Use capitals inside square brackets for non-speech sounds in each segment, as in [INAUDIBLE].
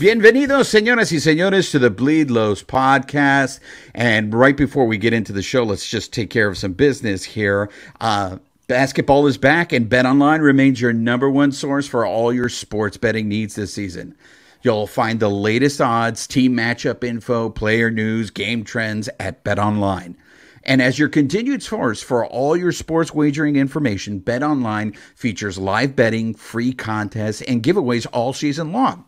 Bienvenidos, señoras y señores, to the Bleed Los podcast. And right before we get into the show, let's just take care of some business here. Uh, basketball is back, and BetOnline remains your number one source for all your sports betting needs this season. You'll find the latest odds, team matchup info, player news, game trends at BetOnline. And as your continued source for all your sports wagering information, BetOnline features live betting, free contests, and giveaways all season long.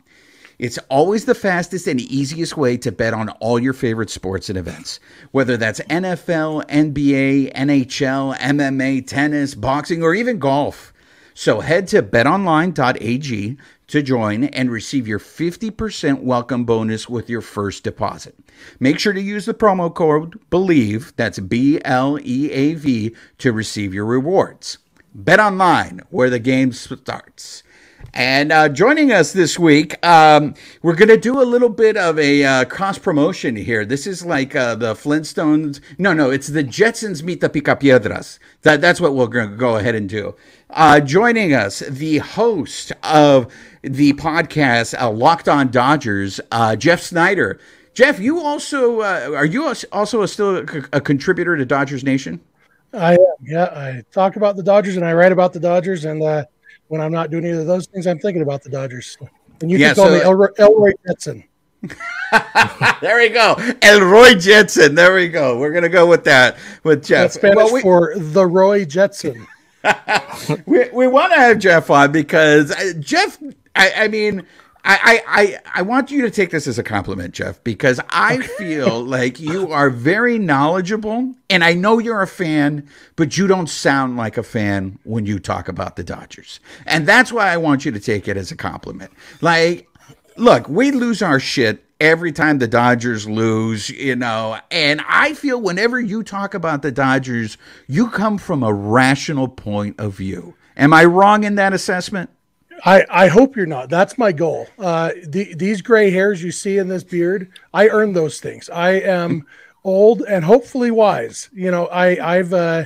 It's always the fastest and easiest way to bet on all your favorite sports and events, whether that's NFL, NBA, NHL, MMA, tennis, boxing, or even golf. So head to betonline.ag to join and receive your 50% welcome bonus with your first deposit. Make sure to use the promo code BLEAV, that's B L E A V, to receive your rewards. Bet online, where the game starts. And uh, joining us this week, um, we're going to do a little bit of a uh, cross promotion here. This is like uh, the Flintstones. No, no, it's the Jetsons meet the Picapiedras. That, that's what we're going to go ahead and do. Uh, joining us, the host of the podcast uh, Locked On Dodgers, uh, Jeff Snider. Jeff, you also are you also a, still a, a contributor to Dodgers Nation? I am. Yeah, I talk about the Dodgers and I write about the Dodgers and when I'm not doing either of those things, I'm thinking about the Dodgers. And you yeah, can call so, me Elroy, Elroy Jetson. [LAUGHS] there we go, Elroy Jetson. There we go. We're gonna go with that with Jeff. That's Spanish well, we, for the Roy Jetson. [LAUGHS] we we want to have Jeff on because uh, Jeff. I, I mean, I, I, I want you to take this as a compliment, Jeff, because I feel [LAUGHS] like you are very knowledgeable, and I know you're a fan, but you don't sound like a fan when you talk about the Dodgers. And that's why I want you to take it as a compliment. Like, look, we lose our shit every time the Dodgers lose, you know, and I feel whenever you talk about the Dodgers, you come from a rational point of view. Am I wrong in that assessment? I, I hope you're not. That's my goal. Uh, the, these gray hairs you see in this beard, I earned those things. I am [LAUGHS] old and hopefully wise. You know, I, I've uh,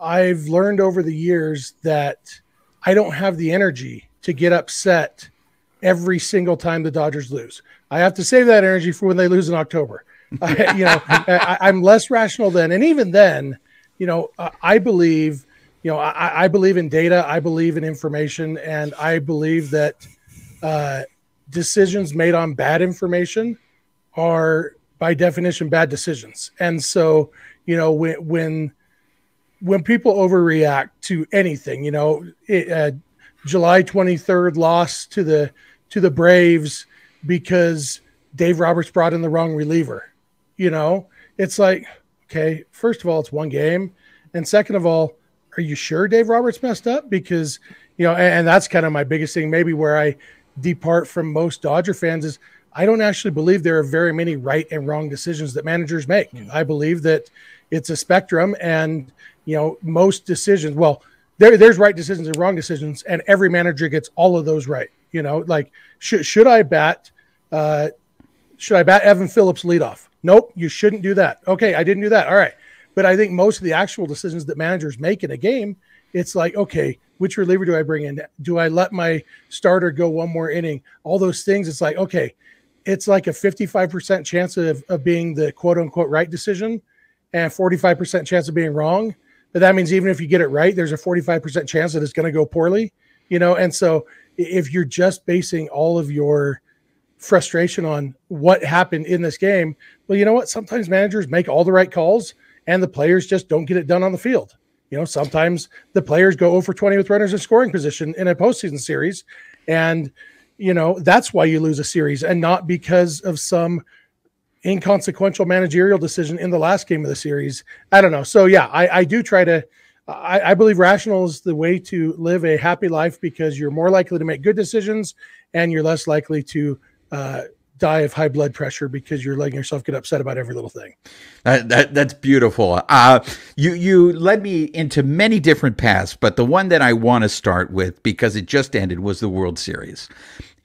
I've learned over the years that I don't have the energy to get upset every single time the Dodgers lose. I have to save that energy for when they lose in October. I, you know, [LAUGHS] I, I'm less rational then, and even then, you know, I believe you know, I, I, believe in data, I believe in information, and I believe that uh, decisions made on bad information are, by definition, bad decisions. And so, you know, when when when people overreact to anything, you know, it, uh, July twenty third loss to the to the Braves because Dave Roberts brought in the wrong reliever. You know, it's like, okay, first of all, it's one game, and second of all are you sure Dave Roberts messed up? Because, you know, and, and that's kind of my biggest thing, maybe where I depart from most Dodger fans is I don't actually believe there are very many right and wrong decisions that managers make. Mm. I believe that it's a spectrum and, you know, most decisions, well, there, there's right decisions and wrong decisions, and every manager gets all of those right. You know, like should should I bat uh, should I bat Evan Phillips leadoff? Nope, you shouldn't do that. Okay, I didn't do that. All right. But I think most of the actual decisions that managers make in a game, it's like, okay, which reliever do I bring in? Do I let my starter go one more inning? All those things. It's like, okay, it's like a 55% chance of, of being the quote unquote right decision and 45% chance of being wrong. But that means even if you get it right, there's a 45% chance that it's going to go poorly, you know? And so if you're just basing all of your frustration on what happened in this game, well, you know what? Sometimes managers make all the right calls and the players just don't get it done on the field. You know, sometimes the players go over 20 with runners in scoring position in a postseason series. And, you know, that's why you lose a series and not because of some inconsequential managerial decision in the last game of the series. I don't know. So, yeah, I, I do try to, I, I believe rational is the way to live a happy life because you're more likely to make good decisions and you're less likely to uh, die of high blood pressure because you're letting yourself get upset about every little thing. That, that that's beautiful. Uh, you you led me into many different paths, but the one that I want to start with because it just ended was the World Series.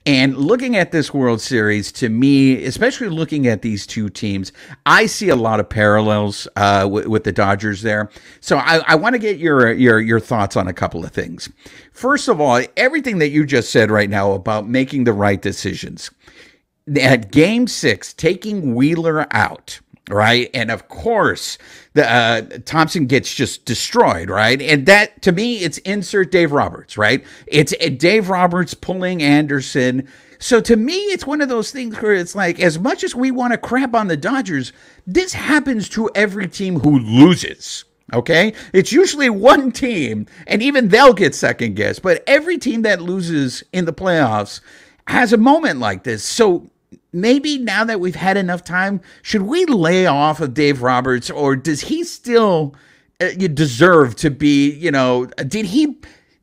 And looking at this World Series, to me, especially looking at these two teams, I see a lot of parallels uh, with, with, the Dodgers there. So I, I want to get your your your thoughts on a couple of things. First of all, everything that you just said right now about making the right decisions. At Game Six, taking Wheeler out right? And of course, the uh, Thomson gets just destroyed, right? And that to me, it's insert Dave Roberts, right? It's uh, Dave Roberts pulling Anderson. So to me, it's one of those things where it's like, as much as we want to crap on the Dodgers, this happens to every team who loses. Okay, it's usually one team, and even they'll get second guess. But every team that loses in the playoffs has a moment like this. So maybe now that we've had enough time, should we lay off of Dave Roberts, or does he still uh, deserve to be? You know, did he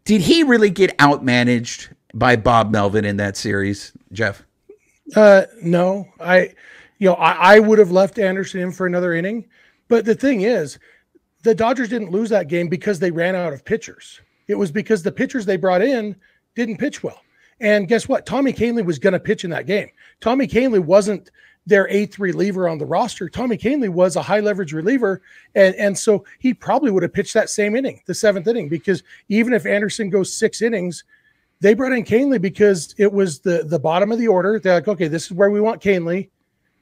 did he really get outmanaged by Bob Melvin in that series, Jeff? Uh, no, I, you know, I, I would have left Anderson in for another inning, but the thing is, the Dodgers didn't lose that game because they ran out of pitchers. It was because the pitchers they brought in didn't pitch well. And guess what? Tommy Kahnle was going to pitch in that game. Tommy Kahnle wasn't their eighth reliever on the roster. Tommy Kahnle was a high leverage reliever. And, and so he probably would have pitched that same inning, the seventh inning, because even if Anderson goes six innings, they brought in Kahnle because it was the, the bottom of the order. They're like, okay, this is where we want Kahnle.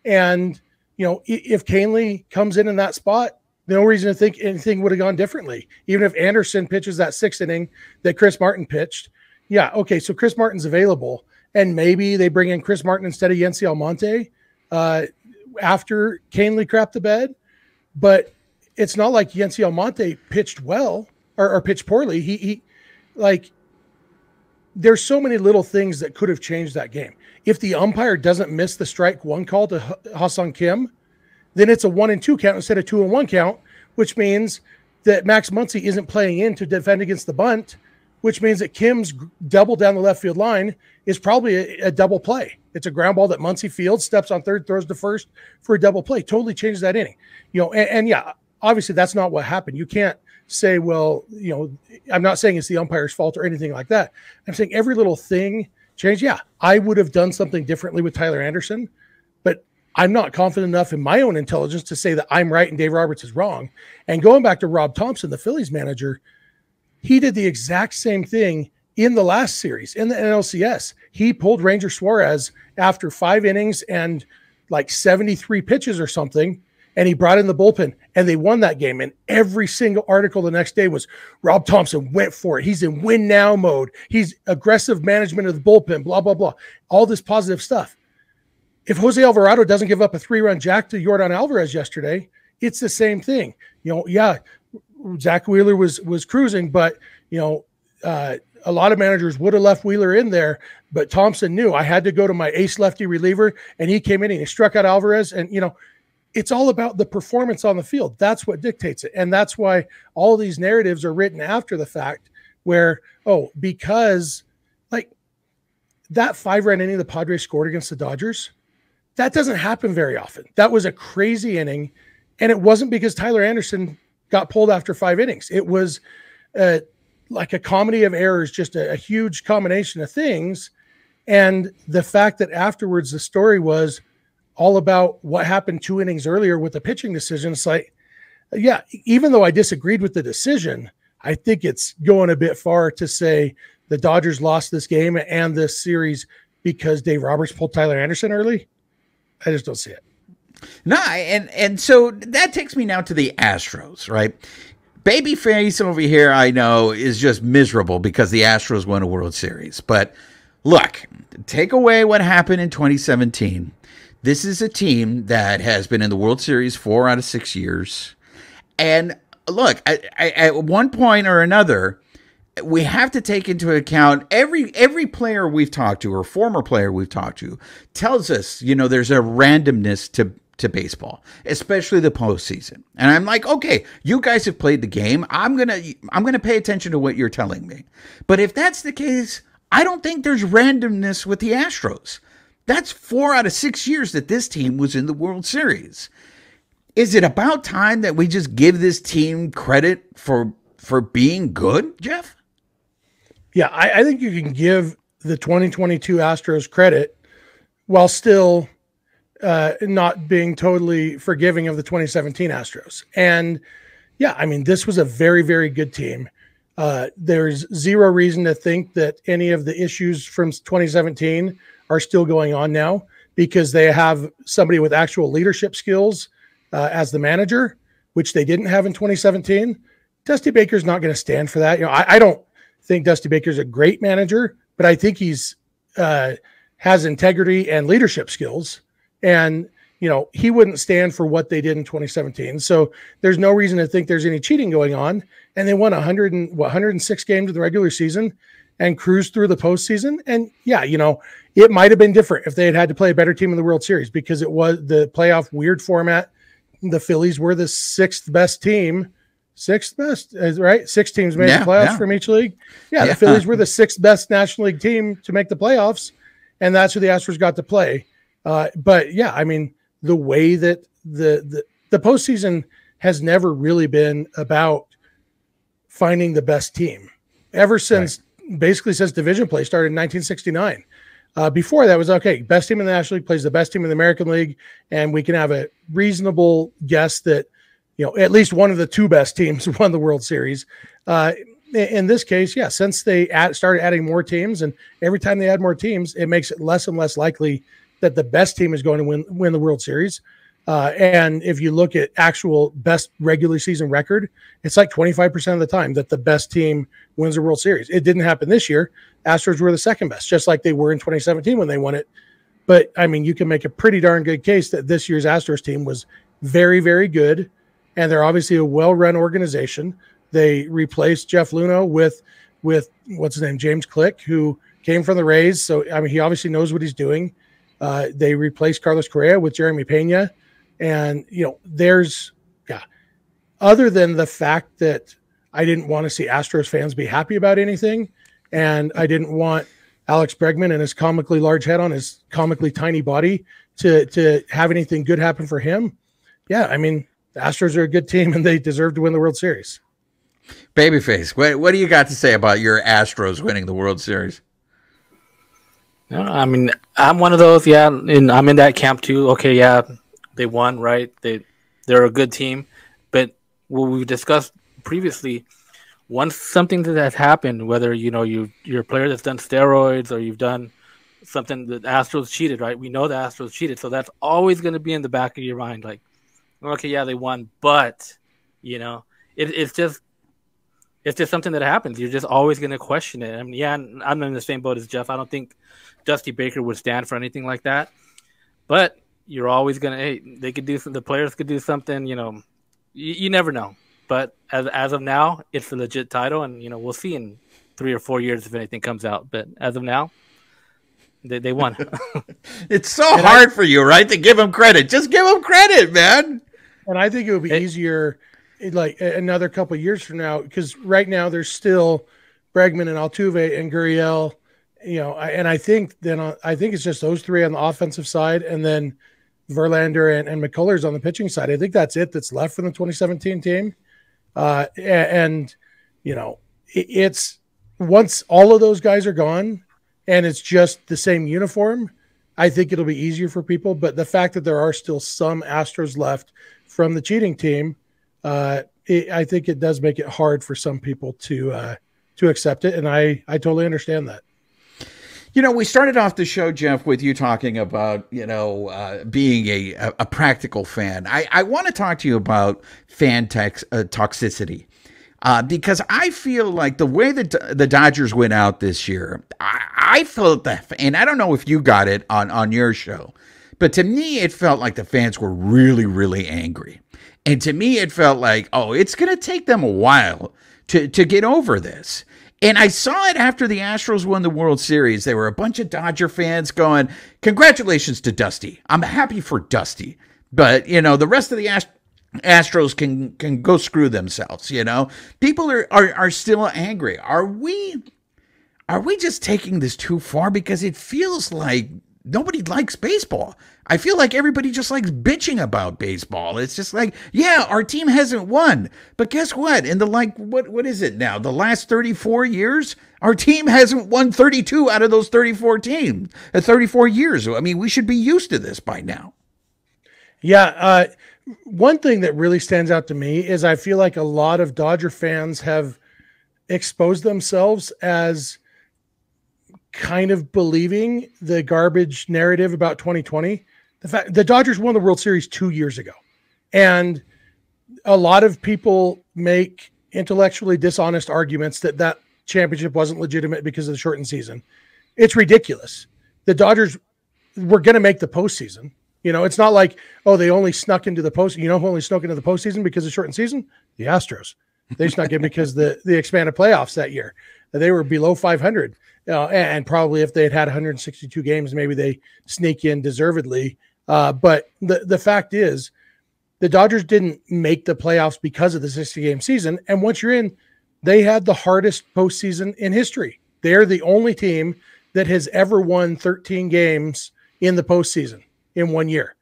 And, you know, if Kahnle comes in in that spot, no reason to think anything would have gone differently. Even if Anderson pitches that sixth inning that Chris Martin pitched, yeah, okay. So Chris Martin's available, and maybe they bring in Chris Martin instead of Yency Almonte uh, after Kahnle crapped the bed. But it's not like Yency Almonte pitched well or, or pitched poorly. He, he like there's so many little things that could have changed that game. If the umpire doesn't miss the strike one call to Ha-Seong Kim, then it's a one and two count instead of two and one count, which means that Max Muncy isn't playing in to defend against the bunt which means that Kim's double down the left field line is probably a, a, double play. It's a ground ball that Muncy fields, steps on third, throws to first for a double play. Totally changes that inning. You know, and, and yeah, obviously that's not what happened. You can't say, well, you know, I'm not saying it's the umpire's fault or anything like that. I'm saying every little thing changed. Yeah, I would have done something differently with Tyler Anderson, but I'm not confident enough in my own intelligence to say that I'm right and Dave Roberts is wrong. And going back to Rob Thomson, the Phillies manager, he did the exact same thing in the last series in the NLCS. He pulled Ranger Suarez after five innings and like 73 pitches or something. And he brought in the bullpen and they won that game. And every single article the next day was Rob Thomson went for it. He's in win now mode. He's aggressive management of the bullpen, blah, blah, blah. All this positive stuff. If Jose Alvarado doesn't give up a three run jack to Yordan Alvarez yesterday, it's the same thing. You know, yeah, Zack Wheeler was was cruising, but you know, uh, a lot of managers would have left Wheeler in there, but Thomson knew I had to go to my ace lefty reliever, and he came in and he struck out Alvarez, and you know, it's all about the performance on the field. That's what dictates it, and that's why all these narratives are written after the fact, where oh, because like that five run inning the Padres scored against the Dodgers, that doesn't happen very often. That was a crazy inning, and it wasn't because Tyler Anderson got pulled after five innings. It was uh, like a comedy of errors, just a, a, huge combination of things. And the fact that afterwards the story was all about what happened two innings earlier with the pitching decision. It's like, yeah, even though I disagreed with the decision, I think it's going a bit far to say the Dodgers lost this game and this series because Dave Roberts pulled Tyler Anderson early. I just don't see it. No, and and so that takes me now to the Astros, right? Babyface over here, I know, is just miserable because the Astros won a World Series. But look, take away what happened in 2017. This is a team that has been in the World Series four out of six years. And look, at, at one point or another, we have to take into account every every player we've talked to or former player we've talked to tells us, you know, there's a randomness to to baseball, especially the postseason. And I'm like, okay, you guys have played the game. I'm gonna I'm gonna pay attention to what you're telling me. But if that's the case, I don't think there's randomness with the Astros. That's four out of six years that this team was in the World Series. Is it about time that we just give this team credit for for being good, Jeff? Yeah, I, I think you can give the 2022 Astros credit while still uh, not being totally forgiving of the 2017 Astros. And yeah, I mean, this was a very, very good team. Uh, there's zero reason to think that any of the issues from 2017 are still going on now because they have somebody with actual leadership skills uh, as the manager, which they didn't have in 2017. Dusty Baker's not going to stand for that. You know, I, I, don't think Dusty Baker's a great manager, but I think he's uh, has integrity and leadership skills. And you know, he wouldn't stand for what they did in 2017. So there's no reason to think there's any cheating going on. And they won 100 and what 106 games in the regular season and cruised through the postseason. And yeah, you know, it might have been different if they had had to play a better team in the World Series because it was the playoff weird format. The Phillies were the sixth best team, sixth best, right? Six teams made yeah, the playoffs yeah. from each league. Yeah, yeah, the Phillies were the sixth best National League team to make the playoffs, and that's who the Astros got to play. Uh, but yeah, I mean, the way that the the, the postseason has never really been about finding the best team ever since right. basically since division play started in 1969. Uh, before that was okay. Best team in the National League plays the best team in the American League, and we can have a reasonable guess that you know at least one of the two best teams [LAUGHS] won the World Series. Uh, in this case, yeah, since they add, started adding more teams, and every time they add more teams, it makes it less and less likely that the best team is going to win win the World Series. Uh, and if you look at actual best regular season record, it's like 25% of the time that the best team wins the World Series. It didn't happen this year. Astros were the second best, just like they were in 2017 when they won it. But I mean, you can make a pretty darn good case that this year's Astros team was very, very good. And they're obviously a well run organization. They replaced Jeff Luhnow with, with what's his name, James Click, who came from the Rays. So, I mean, he obviously knows what he's doing. Uh, they replaced Carlos Correa with Jeremy Pena. And, you know, there's, yeah, other than the fact that I didn't want to see Astros fans be happy about anything, and I didn't want Alex Bregman and his comically large head on his comically tiny body to to have anything good happen for him. Yeah, I mean, the Astros are a good team and they deserve to win the World Series. Babyface, what what do you got to say about your Astros winning the World Series? No, I mean, I'm one of those. Yeah, and I'm in that camp too. Okay, yeah, they won, right? They they're a good team, but what we discussed previously, once something that has happened, whether you know you you're a player that's done steroids or you've done something that Astros cheated, right? We know the Astros cheated, so that's always going to be in the back of your mind, like, okay, yeah, they won, but you know, it, it's just it's just something that happens. You're just always going to question it. I mean, yeah, I'm in the same boat as Jeff. I don't think Dusty Baker would stand for anything like that. But you're always gonna. Hey, they could do some. The players could do something. You know, you, you never know. But as as of now, it's a legit title, and you know we'll see in three or four years if anything comes out. But as of now, they, they won. [LAUGHS] [LAUGHS] it's so and hard I, for you, right, to give them credit. Just give them credit, man. And I think it would be it, easier, like another couple years from now, because right now there's still Bregman and Altuve and Gurriel you know, and I think then uh, I think it's just those three on the offensive side, and then Verlander and, and McCullers on the pitching side. I think that's it that's left for the 2017 team. Uh, and you know, it, it's once all of those guys are gone, and it's just the same uniform. I think it'll be easier for people. But the fact that there are still some Astros left from the cheating team, uh, it, I think it does make it hard for some people to uh, to accept it, and I I totally understand that. You know, we started off the show, Jeff, with you talking about, you know, uh, being a, a practical fan. I, I want to talk to you about fan tex, uh, toxicity. Uh, because I feel like the way that the Dodgers went out this year, I, I felt that, and I don't know if you got it on, on your show, but to me, it felt like the fans were really, really angry. And to me, it felt like, oh, it's going to take them a while to, to get over this. And I saw it after the Astros won the World Series. There were a bunch of Dodger fans going, Congratulations to Dusty. I'm happy for Dusty. But, you know, the rest of the Ast- Astros can can go screw themselves, you know. People are, are are still angry. Are we are we just taking this too far? Because it feels like nobody likes baseball. I feel like everybody just likes bitching about baseball. It's just like, yeah, our team hasn't won. But guess what? In the like what what is it now? The last 34 years, our team hasn't won 32 out of those 34 teams. Uh, 34 years. I mean, we should be used to this by now. Yeah, uh, one thing that really stands out to me is I feel like a lot of Dodger fans have exposed themselves as kind of believing the garbage narrative about 2020. The fact the Dodgers won the World Series two years ago, and a lot of people make intellectually dishonest arguments that that championship wasn't legitimate because of the shortened season. It's ridiculous. The Dodgers were going to make the postseason. You know, it's not like oh they only snuck into the post. You know who only snuck into the postseason because of shortened season? The Astros. They snuck in because the the expanded playoffs that year. They were below 500 uh, and probably if they had had 162 games, maybe they sneak in deservedly. Uh, but the the fact is, the Dodgers didn't make the playoffs because of the 60 game season. And once you're in, they had the hardest postseason in history. They're the only team that has ever won 13 games in the postseason in one year.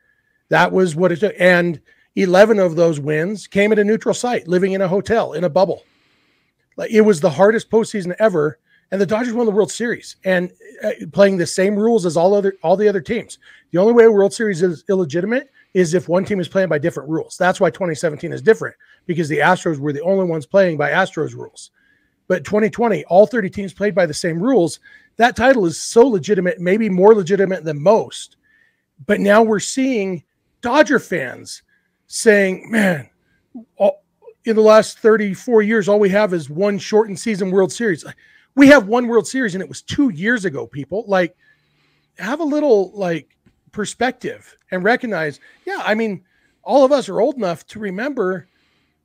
That was what it took. And 11 of those wins came at a neutral site, living in a hotel in a bubble. Like it was the hardest postseason ever and the Dodgers won the World Series and uh, playing the same rules as all other all the other teams. The only way a World Series is illegitimate is if one team is playing by different rules. That's why 2017 is different because the Astros were the only ones playing by Astros rules. But 2020, all 30 teams played by the same rules. That title is so legitimate, maybe more legitimate than most. But now we're seeing Dodger fans saying, "Man, all, in the last 34 years, all we have is one shortened season World Series." we have one World Series and it was two years ago, people. Like, have a little like perspective and recognize, yeah, I mean, all of us are old enough to remember.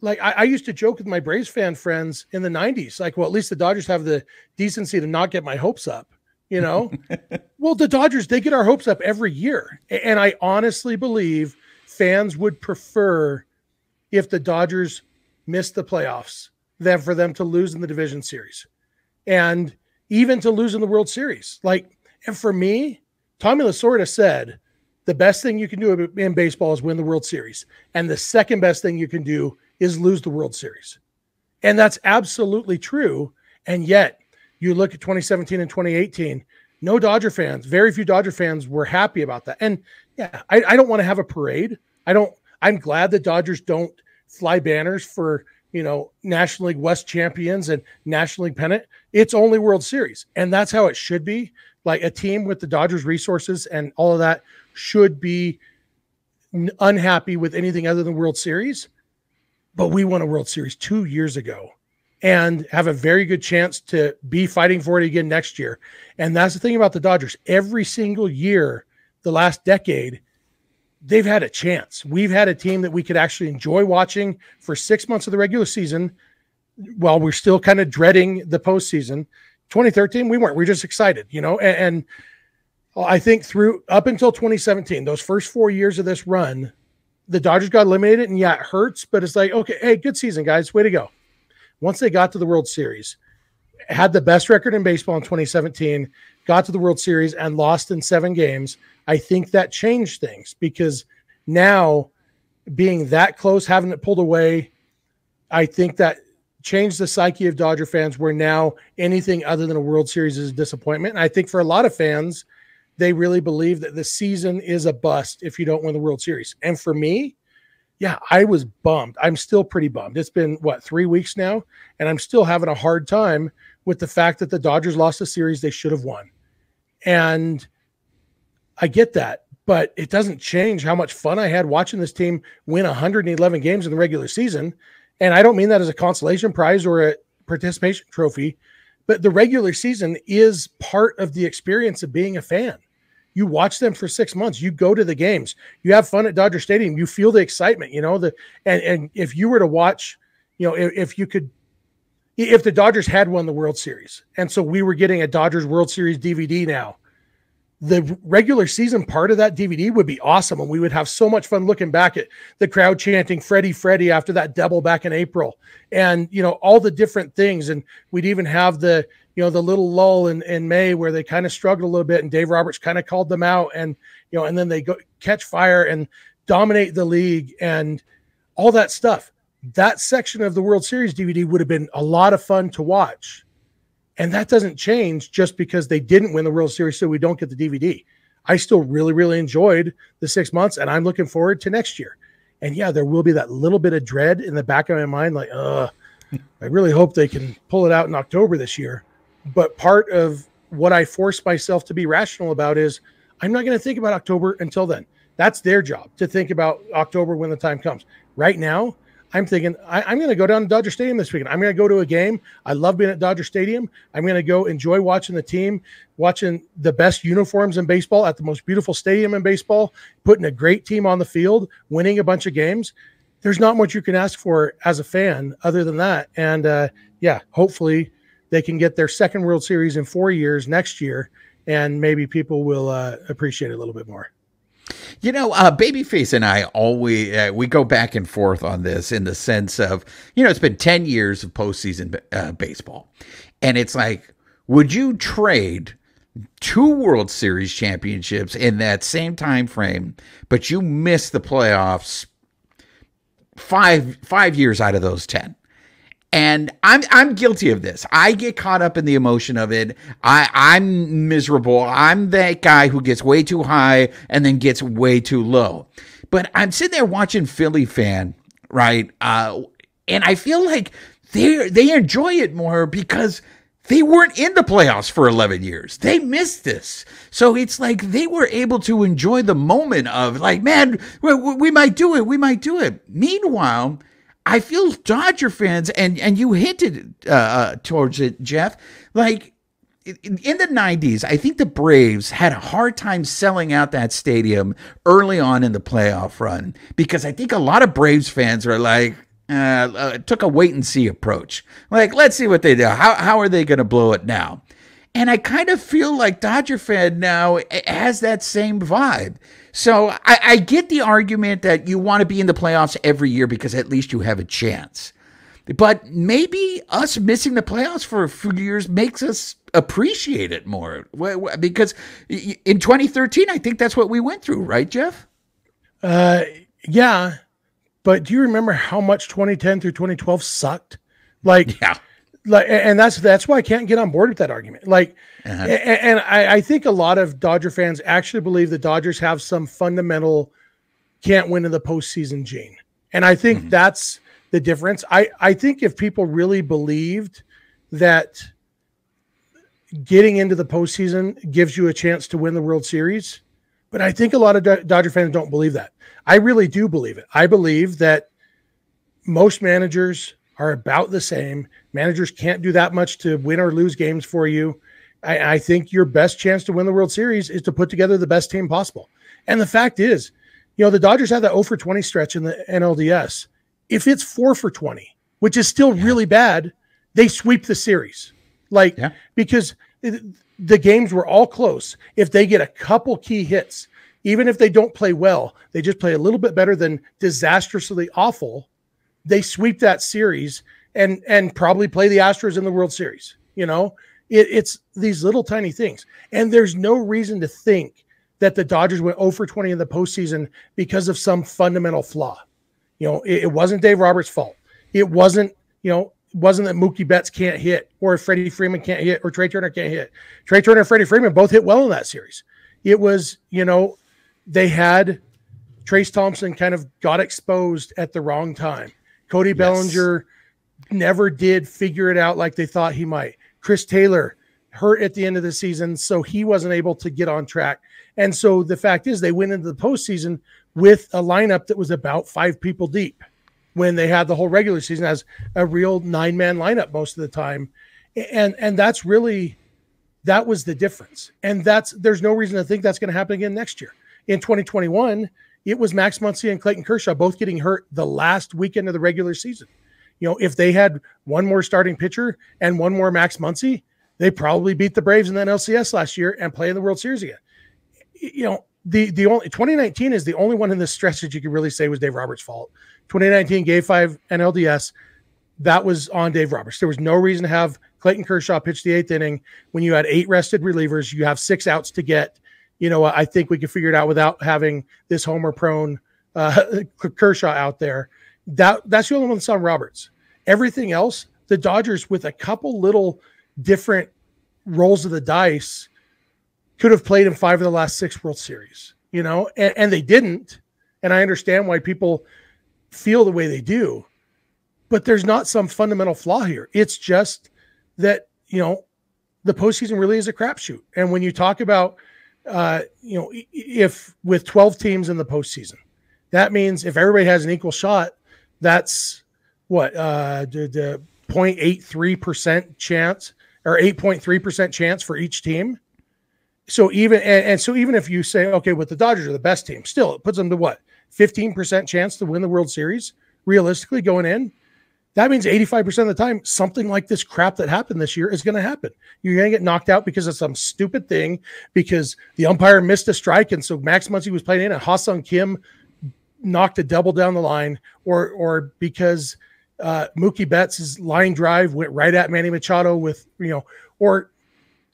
Like, I, I used to joke with my Braves fan friends in the 90s, like, well, at least the Dodgers have the decency to not get my hopes up, you know? [LAUGHS] well, the Dodgers, they get our hopes up every year. And I honestly believe fans would prefer if the Dodgers missed the playoffs than for them to lose in the division series and even to lose in the World Series. Like, and for me, Tommy Lasorda said the best thing you can do in baseball is win the World Series, and the second best thing you can do is lose the World Series, and that's absolutely true. And yet, you look at 2017 and 2018. No Dodger fans, very few Dodger fans were happy about that. And yeah, I, I don't want to have a parade. I don't. I'm glad the Dodgers don't fly banners for you know, National League West champions and National League pennant. It's only World Series. And that's how it should be. Like a team with the Dodgers resources and all of that should be unhappy with anything other than World Series. But we won a World Series two years ago and have a very good chance to be fighting for it again next year. And that's the thing about the Dodgers. Every single year, the last decade, they've had a chance. We've had a team that we could actually enjoy watching for six months of the regular season while we're still kind of dreading the postseason. 2013, we weren't. We are just excited, you know. And, and, I think through up until 2017, those first four years of this run, the Dodgers got eliminated, and yeah, it hurts, but it's like, okay, hey, good season, guys, way to go. Once they got to the World Series, had the best record in baseball in 2017, got to the World Series and lost in seven games. I think that changed things because now being that close, having it pulled away, I think that changed the psyche of Dodger fans where now anything other than a World Series is a disappointment. And I think for a lot of fans, they really believe that the season is a bust if you don't win the World Series. And for me, yeah, I was bummed. I'm still pretty bummed. It's been what three weeks now, and I'm still having a hard time with the fact that the Dodgers lost a series they should have won. And I get that, but it doesn't change how much fun I had watching this team win 111 games in the regular season. And I don't mean that as a consolation prize or a participation trophy, but the regular season is part of the experience of being a fan. You watch them for six months. You go to the games. You have fun at Dodger Stadium. You feel the excitement. You know the and and if you were to watch, you know, if, if you could if the Dodgers had won the World Series, and so we were getting a Dodgers World Series DVD now, the regular season part of that DVD would be awesome, and we would have so much fun looking back at the crowd chanting "Freddie, Freddie" after that double back in April, and you know all the different things, and we'd even have the you know, the little lull in, in May where they kind of struggled a little bit and Dave Roberts kind of called them out and, you know, and then they go catch fire and dominate the league and all that stuff. That section of the World Series DVD would have been a lot of fun to watch. And that doesn't change just because they didn't win the World Series, so we don't get the DVD. I still really, really enjoyed the six months, and I'm looking forward to next year. And yeah, there will be that little bit of dread in the back of my mind, like, uh, I really hope they can pull it out in October this year. But part of what I force myself to be rational about is I'm not going to think about October until then. That's their job to think about October when the time comes. Right now, I'm thinking I, am going to go down to Dodger Stadium this weekend. I'm going to go to a game. I love being at Dodger Stadium. I'm going to go enjoy watching the team, watching the best uniforms in baseball at the most beautiful stadium in baseball, putting a great team on the field, winning a bunch of games. There's not much you can ask for as a fan other than that. And uh, yeah, hopefully they can get their second World Series in four years next year, and maybe people will uh, appreciate it a little bit more. You know, uh, Babyface and I always uh, we go back and forth on this in the sense of you know it's been ten years of postseason uh, baseball, and it's like, would you trade two World Series championships in that same time frame, but you miss the playoffs five five years out of those ten? And I'm I'm guilty of this. I get caught up in the emotion of it. I I'm miserable. I'm that guy who gets way too high and then gets way too low. But I'm sitting there watching Philly fan, right? Uh, and I feel like they they enjoy it more because they weren't in the playoffs for 11 years. They missed this. So it's like they were able to enjoy the moment of like, man, we, we might do it. We might do it. Meanwhile, I feel Dodger fans, and and you hinted uh, uh towards it, Jeff. Like in the 90s, I think the Braves had a hard time selling out that stadium early on in the playoff run because I think a lot of Braves fans are like, uh, uh, took a wait and see approach. Like, let's see what they do. How, how are they going to blow it now? And I kind of feel like Dodger fan now has that same vibe. So I, I get the argument that you want to be in the playoffs every year because at least you have a chance. But maybe us missing the playoffs for a few years makes us appreciate it more. Because in 2013, I think that's what we went through, right, Jeff? Uh, yeah. But do you remember how much 2010 through 2012 sucked? Like, yeah like and that's that's why I can't get on board with that argument. Like uh-huh. and, and I, I, think a lot of Dodger fans actually believe the Dodgers have some fundamental can't win in the postseason gene. And I think mm-hmm. that's the difference. I, I think if people really believed that getting into the postseason gives you a chance to win the World Series, but I think a lot of Dodger fans don't believe that. I really do believe it. I believe that most managers are about the same. Managers can't do that much to win or lose games for you. I, I, think your best chance to win the World Series is to put together the best team possible. And the fact is, you know, the Dodgers have that 0 for 20 stretch in the NLDS. If it's 4 for 20, which is still yeah. really bad, they sweep the series. Like, yeah. because the games were all close. If they get a couple key hits, even if they don't play well, they just play a little bit better than disastrously awful they sweep that series and and probably play the Astros in the World Series. You know, it, it's these little tiny things, and there's no reason to think that the Dodgers went 0 for 20 in the postseason because of some fundamental flaw. You know, it, it wasn't Dave Roberts' fault. It wasn't, you know, wasn't that Mookie Betts can't hit or Freddie Freeman can't hit or Trea Turner can't hit. Trea Turner and Freddie Freeman both hit well in that series. It was, you know, they had Trayce Thompson kind of got exposed at the wrong time. Cody yes. Bellinger never did figure it out like they thought he might. Chris Taylor hurt at the end of the season, so he wasn't able to get on track. And so the fact is, they went into the postseason with a lineup that was about five people deep when they had the whole regular season as a real nine man lineup most of the time. And and that's really that was the difference. And that's there's no reason to think that's going to happen again next year. In 2021, it was Max Muncy and Clayton Kershaw both getting hurt the last weekend of the regular season. You know, if they had one more starting pitcher and one more Max Muncy, they probably beat the Braves in the NLCS last year and play in the World Series again. You know, the the only 2019 is the only one in this stretch that you could really say was Dave Roberts' fault. 2019 Game Five NLDS, that was on Dave Roberts. There was no reason to have Clayton Kershaw pitch the eighth inning. When you had eight rested relievers, you have six outs to get. You know, I think we could figure it out without having this homer prone uh, [LAUGHS] Kershaw out there. That that's the only one that's on Roberts. Everything else, the Dodgers with a couple little different rolls of the dice could have played in five of the last six World Series. You know, and, and they didn't. And I understand why people feel the way they do, but there's not some fundamental flaw here. It's just that you know the postseason really is a crapshoot. And when you talk about uh, you know if with 12 teams in the postseason, that means if everybody has an equal shot, that's what uh, the, the 0.83 percent chance or 8.3 percent chance for each team. So even and, and so even if you say okay, with the Dodgers are the best team, still it puts them to what 15 percent chance to win the World Series realistically going in that means 85% of the time, something like this crap that happened this year is going to happen. You're going to get knocked out because of some stupid thing, because the umpire missed a strike. And so Max Muncy was playing in and Ha-Seong Kim knocked a double down the line, or, or because uh, Mookie Betts' line drive went right at Manny Machado with, you know, or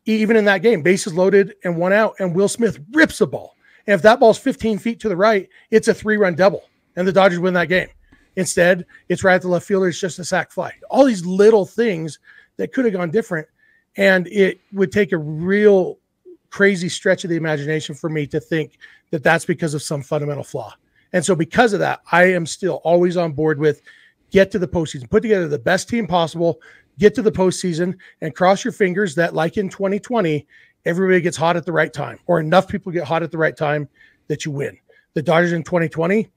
even in that game, bases loaded and one out, and Will Smith rips the ball. And if that ball's 15 feet to the right, it's a three run double, and the Dodgers win that game. Instead, it's right at the left fielder. It's just a sac fly. All these little things that could have gone different. And it would take a real crazy stretch of the imagination for me to think that that's because of some fundamental flaw. And so, because of that, I am still always on board with get to the postseason, put together the best team possible, get to the postseason, and cross your fingers that, like in 2020, everybody gets hot at the right time, or enough people get hot at the right time that you win. The Dodgers in 2020,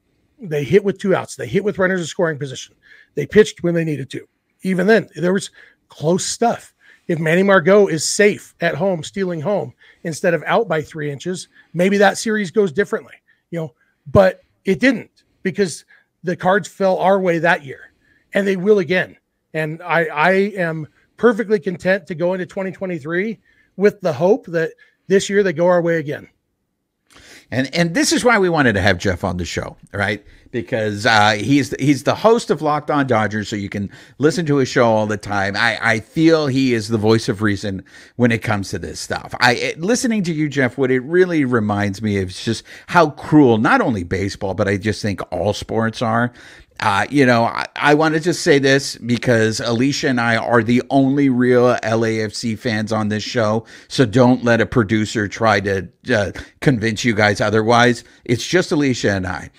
they hit with two outs. They hit with runners in scoring position. They pitched when they needed to. Even then, there was close stuff. If Manny Margot is safe at home, stealing home instead of out by three inches, maybe that series goes differently. You know, but it didn't because the cards fell our way that year, and they will again. And I, I am perfectly content to go into 2023 with the hope that this year they go our way again. And and this is why we wanted to have Jeff on the show, right? Because uh, he's he's the host of Locked On Dodgers, so you can listen to his show all the time. I, I feel he is the voice of reason when it comes to this stuff. I listening to you, Jeff. What it really reminds me of is just how cruel not only baseball, but I just think all sports are. Uh, you know, I, I want to just say this because Alysha and I are the only real LAFC fans on this show. So don't let a producer try to uh, convince you guys otherwise. It's just Alysha and I.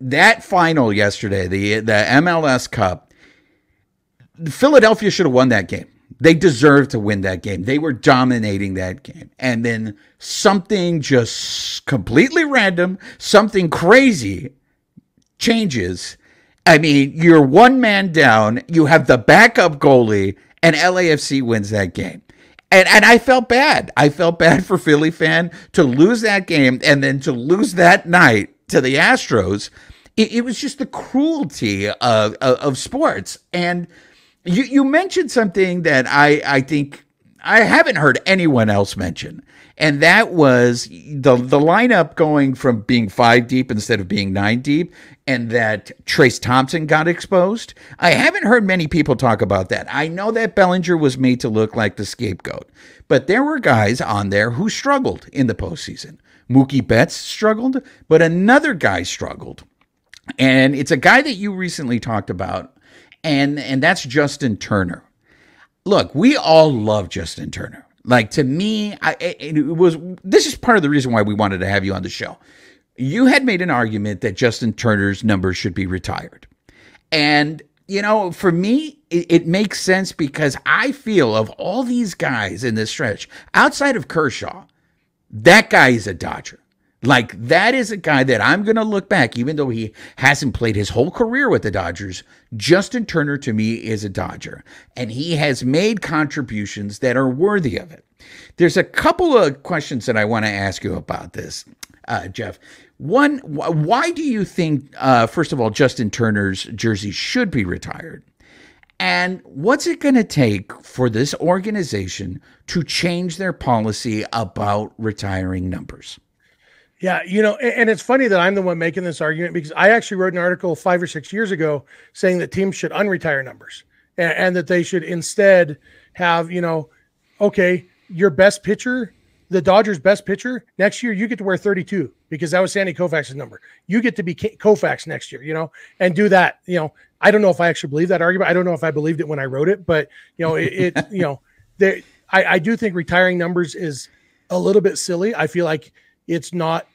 That final yesterday, the the MLS Cup, Philadelphia should have won that game. They deserved to win that game. They were dominating that game. And then something just completely random, something crazy changes I mean, you're one man down, you have the backup goalie, and LAFC wins that game. And and I felt bad. I felt bad for Philly fan to lose that game and then to lose that night to the Astros. It, it was just the cruelty of, of, of sports. And you you mentioned something that I I think I haven't heard anyone else mention and that was the the lineup going from being five deep instead of being nine deep, and that Trayce Thompson got exposed. I haven't heard many people talk about that. I know that Bellinger was made to look like the scapegoat, but there were guys on there who struggled in the postseason. Mookie Betts struggled, but another guy struggled, and it's a guy that you recently talked about, and and that's Justin Turner. Look, we all love Justin Turner. Like to me, I, it was this is part of the reason why we wanted to have you on the show. You had made an argument that Justin Turner's numbers should be retired. And you know, for me, it, it, makes sense because I feel of all these guys in this stretch, outside of Kershaw, that guy is a Dodger. Like that is a guy that I'm going to look back, even though he hasn't played his whole career with the Dodgers. Justin Turner to me is a Dodger, and he has made contributions that are worthy of it. There's a couple of questions that I want to ask you about this, uh, Jeff. One, why do you think, uh, first of all, Justin Turner's jersey should be retired? And what's it going to take for this organization to change their policy about retiring numbers? Yeah, you know, and, it's funny that I'm the one making this argument because I actually wrote an article five or six years ago saying that teams should unretire numbers and, and that they should instead have, you know, okay, your best pitcher, the Dodgers' best pitcher next year, you get to wear 32 because that was Sandy Koufax's number. You get to be Koufax next year, you know, and do that. You know, I don't know if I actually believe that argument. I don't know if I believed it when I wrote it, but you know, it, it you know, [LAUGHS] I, I do think retiring numbers is a little bit silly. I feel like it's not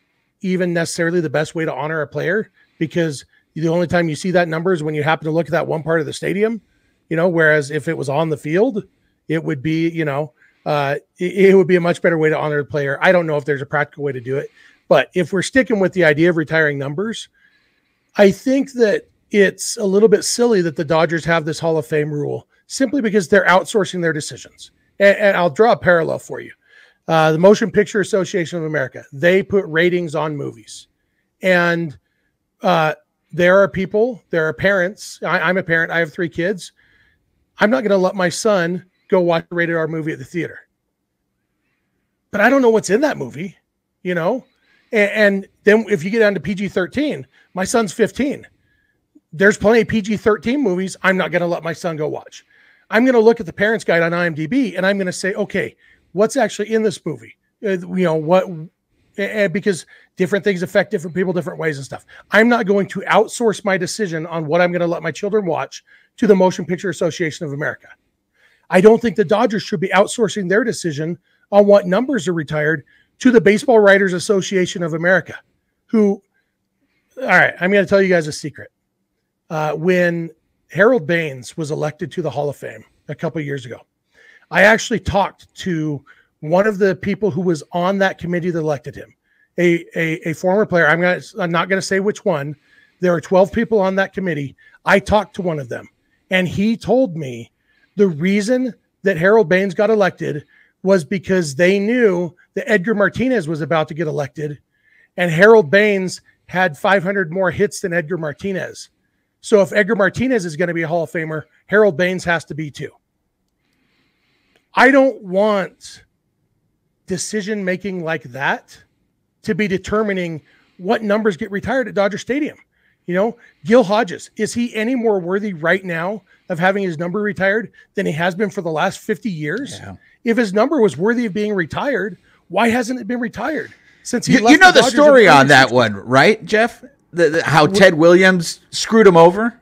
even necessarily the best way to honor a player because the only time you see that number is when you happen to look at that one part of the stadium, you know, whereas if it was on the field, it would be, you know, uh, it, it would be a much better way to honor a player. I don't know if there's a practical way to do it, but if we're sticking with the idea of retiring numbers, I think that it's a little bit silly that the Dodgers have this Hall of Fame rule simply because they're outsourcing their decisions. And, and I'll draw a parallel for you. Uh, the Motion Picture Association of America, they put ratings on movies. And uh, there are people, there are parents. I, am a parent, I have three kids. I'm not going to let my son go watch a rated R movie at the theater. But I don't know what's in that movie, you know? And, and then if you get down to PG 13, my son's 15. There's plenty of PG 13 movies I'm not going to let my son go watch. I'm going to look at the parents guide on IMDb and I'm going to say, okay, what's actually in this movie? Uh, you know, what, and because different things affect different people different ways and stuff. I'm not going to outsource my decision on what I'm going to let my children watch to the Motion Picture Association of America. I don't think the Dodgers should be outsourcing their decision on what numbers are retired to the Baseball Writers Association of America, who, all right, I'm going to tell you guys a secret. Uh, when Harold Baines was elected to the Hall of Fame a couple years ago, I actually talked to one of the people who was on that committee that elected him, a, a, a former player. I'm, gonna, I'm not going to say which one. There are 12 people on that committee. I talked to one of them, and he told me the reason that Harold Baines got elected was because they knew that Edgar Martinez was about to get elected, and Harold Baines had 500 more hits than Edgar Martinez. So if Edgar Martinez is going to be a Hall of Famer, Harold Baines has to be too. I don't want decision making like that to be determining what numbers get retired at Dodger Stadium. You know, Gil Hodges, is he any more worthy right now of having his number retired than he has been for the last 50 years? Yeah. If his number was worthy of being retired, why hasn't it been retired since he You, you know the, the story on that one, right, Jeff? The, the, how Ted Williams screwed him over?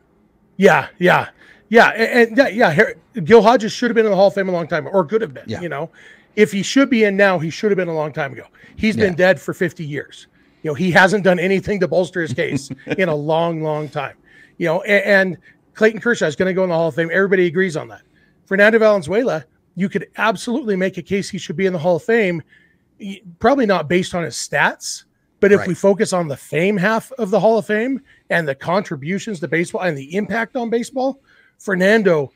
Yeah, yeah. Yeah, and, and yeah, yeah, Gil Hodges should have been in the Hall of Fame a long time or could have been, yeah. you know. If he should be in now, he should have been a long time ago. He's yeah. been dead for 50 years. You know, he hasn't done anything to bolster his case [LAUGHS] in a long, long time. You know, and, and Clayton Kershaw is going to go in the Hall of Fame. Everybody agrees on that. Fernando Valenzuela, you could absolutely make a case he should be in the Hall of Fame, probably not based on his stats, but if right. we focus on the fame half of the Hall of Fame and the contributions to baseball and the impact on baseball, Fernando,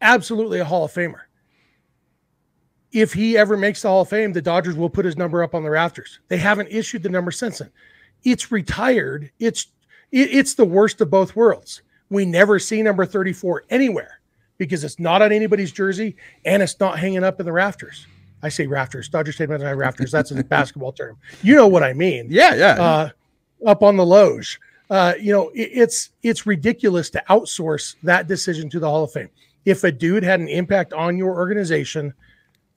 absolutely a Hall of Famer if he ever makes the Hall of Fame, the Dodgers will put his number up on the rafters. They haven't issued the number since then. It's retired. It's it, it's the worst of both worlds. We never see number 34 anywhere because it's not on anybody's jersey and it's not hanging up in the rafters. I say rafters. Dodger Stadium rafters. That's a [LAUGHS] basketball term. You know what I mean? Yeah, yeah. Uh, up on the loge. Uh, you know, it, it's it's ridiculous to outsource that decision to the Hall of Fame. If a dude had an impact on your organization –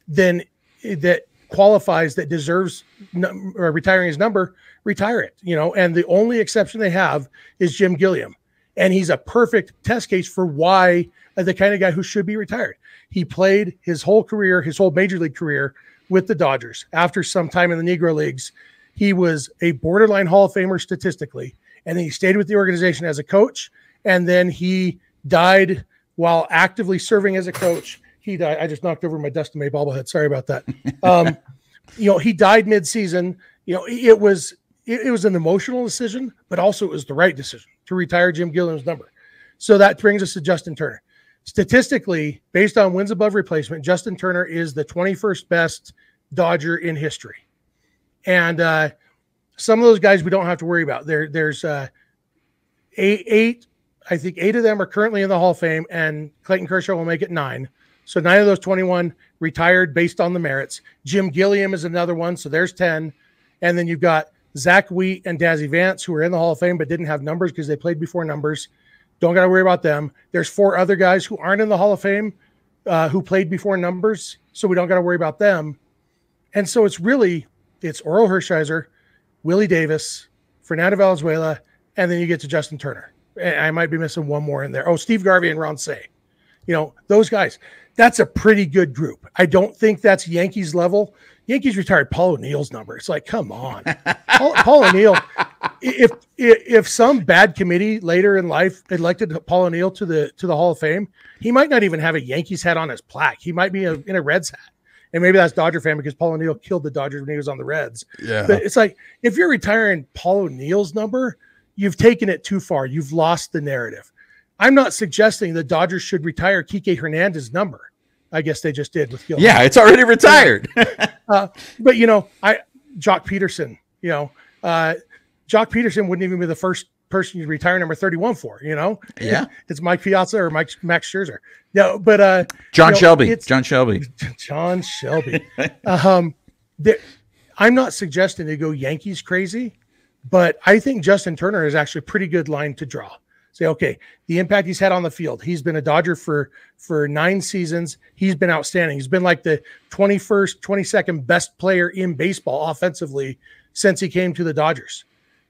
then that qualifies that deserves retiring his number, retire it. You know, and the only exception they have is Jim Gilliam, and he's a perfect test case for why uh, the kind of guy who should be retired. He played his whole career, his whole major league career with the Dodgers. After some time in the Negro Leagues, he was a borderline Hall of Famer statistically, and then he stayed with the organization as a coach, and then he died while actively serving as a coach he died. I just knocked over my Dustin May bobblehead. Sorry about that. [LAUGHS] Um, you know, he died mid-season. You know, it was it, it, was an emotional decision, but also it was the right decision to retire Jim Gilliam's number. So that brings us to Justin Turner. Statistically, based on wins above replacement, Justin Turner is the 21st best Dodger in history. And uh, some of those guys we don't have to worry about. There, there's uh, eight, eight, I think eight of them are currently in the Hall of Fame, and Clayton Kershaw will make it nine. So nine of those 21 retired based on the merits. Jim Gilliam is another one. So there's 10. And then you've got Zach Wheat and Dazzy Vance, who are in the Hall of Fame but didn't have numbers because they played before numbers. Don't got to worry about them. There's four other guys who aren't in the Hall of Fame uh, who played before numbers, so we don't got to worry about them. And so it's really it's Orel Hershiser, Willie Davis, Fernando Valenzuela, and then you get to Justin Turner. And I might be missing one more in there. Oh, Steve Garvey and Ron Cey. You know, those guys. That's a pretty good group. I don't think that's Yankees level. Yankees retired Paul O'Neill's number. It's like, come on, [LAUGHS] Paul, Paul O'Neill. If, if if some bad committee later in life elected Paul O'Neill to the to the Hall of Fame, he might not even have a Yankees hat on his plaque. He might be a, in a Reds hat, and maybe that's Dodger fan because Paul O'Neill killed the Dodgers when he was on the Reds. Yeah, but it's like if you're retiring Paul O'Neill's number, you've taken it too far. You've lost the narrative. I'm not suggesting the Dodgers should retire Kike Hernandez's number. I guess they just did with Gil. Yeah, it's already retired. [LAUGHS] uh, but you know, I Joc Pederson. you know, uh, Joc Pederson wouldn't even be the first person you retire number 31 for, you know? Yeah. [LAUGHS] It's Mike Piazza or Mike Max Scherzer. No, but uh John you know, Shelby. John Shelby. [LAUGHS] John Shelby. um I'm not suggesting they go Yankees crazy, but I think Justin Turner is actually a pretty good line to draw say, okay, the impact he's had on the field. He's been a Dodger for for nine seasons. He's been outstanding. He's been like the 21st, 22nd best player in baseball offensively since he came to the Dodgers.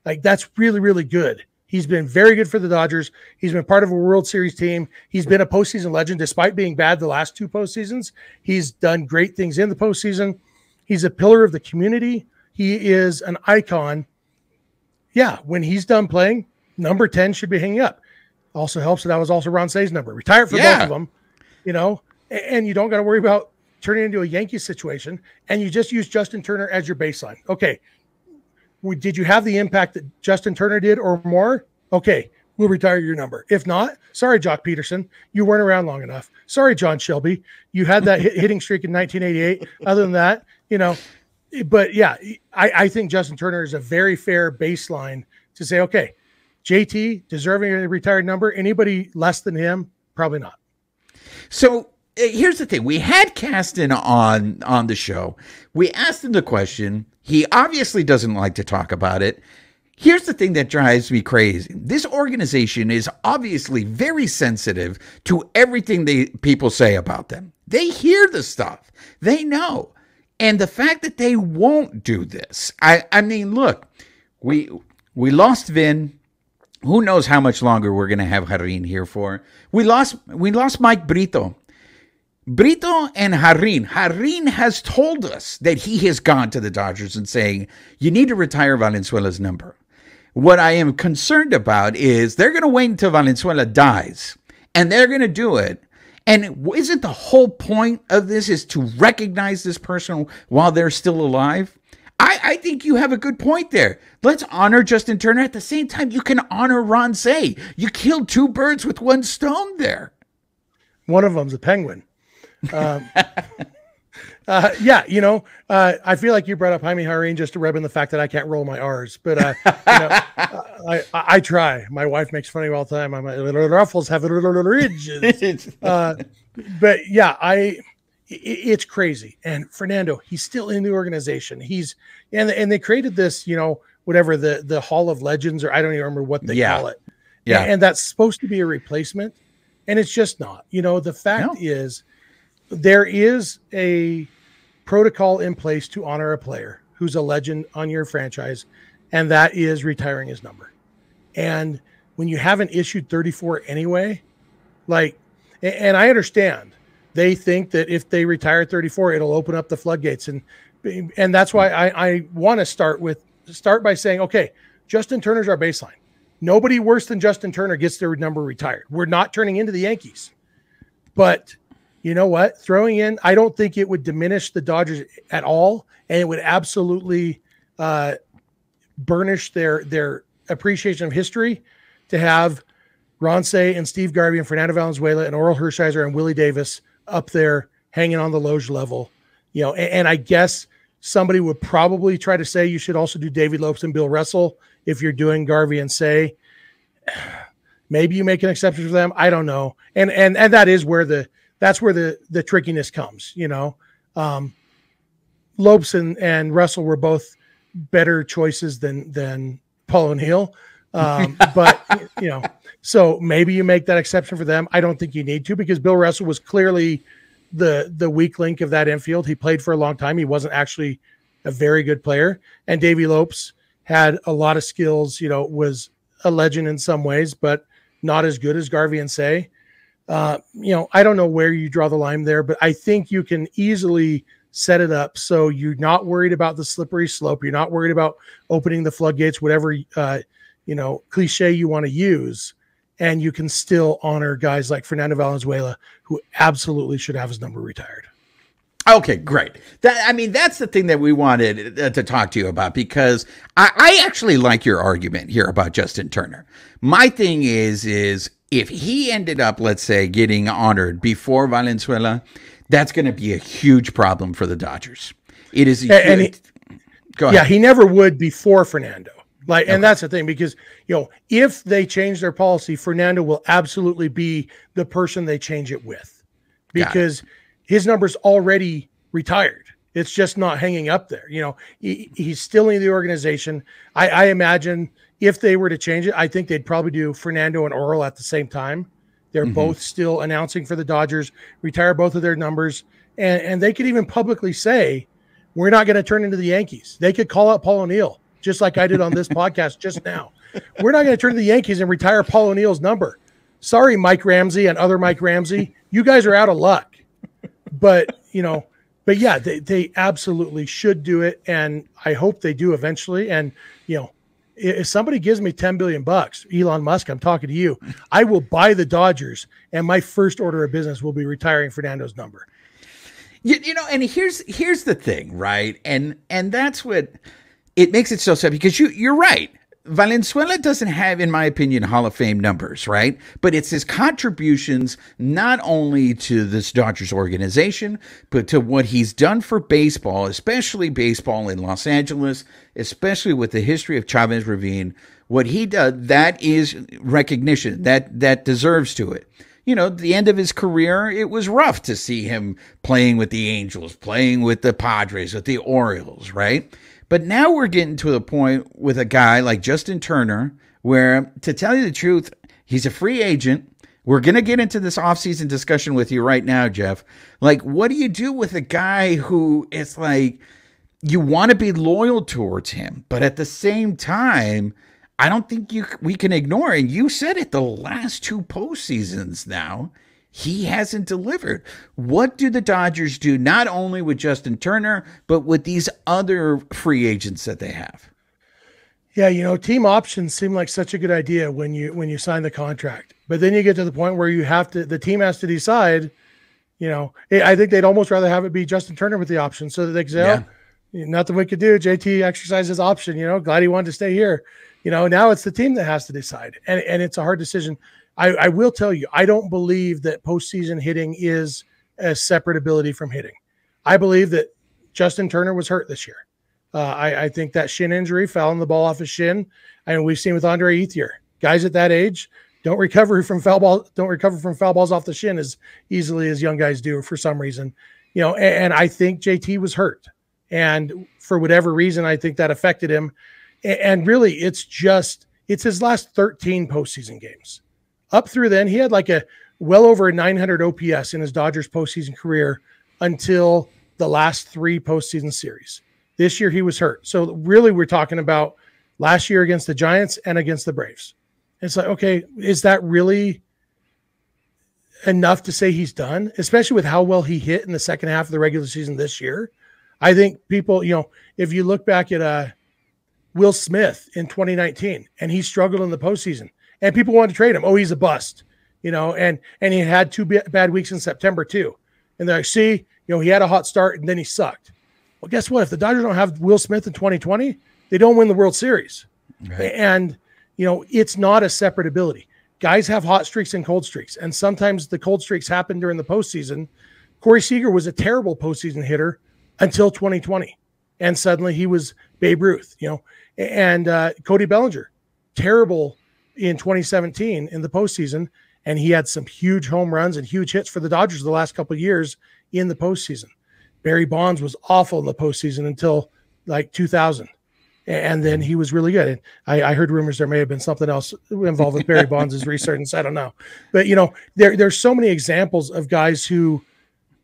Like that's really, really good. He's been very good for the Dodgers. He's been part of a World Series team. He's been a postseason legend despite being bad the last two postseasons. He's done great things in the postseason. He's a pillar of the community. He is an icon. Yeah, when he's done playing, number 10 should be hanging up. Also helps that that was also Ron Cey's number. Retired for yeah. both of them, you know, and you don't got to worry about turning into a Yankee situation. And you just use Justin Turner as your baseline. Okay. Did you have the impact that Justin Turner did or more? Okay. We'll retire your number. If not, sorry, Joc Pederson, you weren't around long enough. Sorry, John Shelby, you had that [LAUGHS] hitting streak in 1988. Other than that, you know, but yeah, I, I think Justin Turner is a very fair baseline to say, okay, JT deserving a retired number. Anybody less than him, probably not. So Uh, here's the thing: we had Kasten on on the show. We asked him the question. He obviously doesn't like to talk about it. Here's the thing that drives me crazy. This organization is obviously very sensitive to everything they people say about them. They hear the stuff. They know. And the fact that they won't do this. I I mean, look, we we lost Vin who knows how much longer we're going to have Jarrín here for. We lost we lost Mike Brito. Brito and Jarrín. Jarrín has told us that he has gone to the Dodgers and saying, you need to retire Valenzuela's number. What I am concerned about is they're going to wait until Valenzuela dies and they're going to do it. And isn't the whole point of this is to recognize this person while they're still alive? I, I think you have a good point there. Let's honor Justin Turner. At the same time, you can honor Ron Cey. You killed two birds with one stone there. One of them's a penguin. Um, uh, yeah, you know, uh, I feel like you brought up Jaime Jarrín just to rub in the fact that I can't roll my R's, but uh, you know, [LAUGHS] I, I, I, try. My wife makes fun of me all the time. I'm like, little ruffles have a little ridges. [LAUGHS] Uh, but yeah, I it's crazy. And Fernando, he's still in the organization. He's and and they created this, you know, whatever the the Hall of Legends, or I don't even remember what they yeah. call it. Yeah, and, and, that's supposed to be a replacement, and it's just not. You know, the fact no. is there is a protocol in place to honor a player who's a legend on your franchise, and that is retiring his number. And when you haven't issued 34 anyway, like, and I understand they think that if they retire 34, it'll open up the floodgates. And and that's why I, I want to start with start by saying, okay, Justin Turner's our baseline. Nobody worse than Justin Turner gets their number retired. We're not turning into the Yankees. But you know what? Throwing in, I don't think it would diminish the Dodgers at all, and it would absolutely uh, burnish their their appreciation of history to have Ron Cey and Steve Garvey and Fernando Valenzuela and Orel Hershiser and Willie Davis up there hanging on the loge level. You know, and, and, I guess somebody would probably try to say you should also do David Lopes and Bill Russell if you're doing Garvey and Cey. [SIGHS] Maybe you make an exception for them. I don't know. And and and that is where the that's where the the trickiness comes, you know. Um Lopes and, and Russell were both better choices than than Paul O'Neill. Um, [LAUGHS] but you know, so maybe you make that exception for them. I don't think you need to because Bill Russell was clearly the the weak link of that infield. He played for a long time. He wasn't actually a very good player. And Davy Lopes had a lot of skills. You know, was a legend in some ways, but not as good as Garvey and Cey. Uh, you know, I don't know where you draw the line there, but I think you can easily set it up so you're not worried about the slippery slope. You're not worried about opening the floodgates, whatever uh, you know cliche you want to use, and you can still honor guys like Fernando Valenzuela, who absolutely should have his number retired. Okay, great. That I mean, that's the thing that we wanted uh, to talk to you about because I, I actually like your argument here about Justin Turner. My thing is, is if he ended up, let's say, getting honored before Valenzuela, that's going to be a huge problem for the Dodgers. It is. A, and he, go ahead. Yeah, he never would before Fernando. Like, okay. and that's the thing because you know if they change their policy, Fernando will absolutely be the person they change it with, because it. His number's already retired. It's just not hanging up there. You know, he, he's still in the organization. I, I imagine if they were to change it, I think they'd probably do Fernando and Orel at the same time. They're mm-hmm. both still announcing for the Dodgers, retire both of their numbers, and and they could even publicly say, "We're not going to turn into the Yankees." They could call out Paul O'Neill, just like I did on this [LAUGHS] podcast just now. We're not going to turn to the Yankees and retire Paul O'Neill's number. Sorry, Mike Ramsey and other Mike Ramsey, you guys are out of luck. But you know, but yeah, they they absolutely should do it, and I hope they do eventually. And you know, if somebody gives me 10 billion bucks, Elon Musk, I'm talking to you, I will buy the Dodgers and my first order of business will be retiring Fernando's number. You, you know, and here's here's the thing, right? And and that's what it makes it so sad because you you're right. Valenzuela doesn't have, in my opinion, Hall of Fame numbers, right? But it's his contributions not only to this Dodgers organization, but to what he's done for baseball, especially baseball in Los Angeles, especially with the history of Chavez Ravine. What he does, that is recognition that that deserves to it. You know, the end of his career, it was rough to see him playing with the Angels, playing with the Padres, with the Orioles, right? But now we're getting to the point with a guy like Justin Turner, where to tell you the truth, he's a free agent. We're going to get into this offseason discussion with you right now, Jeff. Like, what do you do with a guy who is like, you want to be loyal towards him, but at the same time, I don't think you we can ignore. And you said it the last two postseasons now he hasn't delivered. What do the Dodgers do not only with Justin Turner, but with these other free agents that they have? Yeah, you know, team options seem like such a good idea when you when you sign the contract. But then you get to the point where you have to the team has to decide, you know, I think they'd almost rather have it be Justin Turner with the option so that they can say, oh, yeah. oh, nothing we could do. JT exercised his option, you know, glad he wanted to stay here. You know, now it's the team that has to decide. And and it's a hard decision. I, I will tell you, I don't believe that postseason hitting is a separate ability from hitting. I believe that Justin Turner was hurt this year. Uh, I, I, think that shin injury, fouling the ball off his shin, and we've seen with Andre Ethier, guys at that age don't recover from foul ball, don't recover from foul balls off the shin as easily as young guys do for some reason. You know, and, and I think JT was hurt, and for whatever reason, I think that affected him. And, and really, it's just it's his last 13 postseason games up through then, he had like a well over a 900 OPS in his Dodgers postseason career until the last three postseason series. This year he was hurt. So really, we're talking about last year against the Giants and against the Braves. It's like, okay, is that really enough to say he's done, especially with how well he hit in the second half of the regular season this year? I think people, you know, if you look back at uh, Will Smith in 2019 and he struggled in the postseason, and people wanted to trade him. Oh, he's a bust, you know, and and he had two b- bad weeks in September too. And they're like, see, you know, he had a hot start and then he sucked. Well, guess what? If the Dodgers don't have Will Smith in 2020, they don't win the World Series. Right. And you know, it's not a separate ability. Guys have hot streaks and cold streaks, and sometimes the cold streaks happen during the postseason. Corey Seager was a terrible postseason hitter until 2020, and suddenly he was Babe Ruth, you know. And uh, Cody Bellinger, terrible in 2017 in the postseason, and he had some huge home runs and huge hits for the Dodgers the last couple of years in the postseason. Barry Bonds was awful in the postseason until like 2000. And then he was really good. And I, I heard rumors there may have been something else involved with Barry Bonds' [LAUGHS] resurgence. I don't know. But, you know, there, there's so many examples of guys who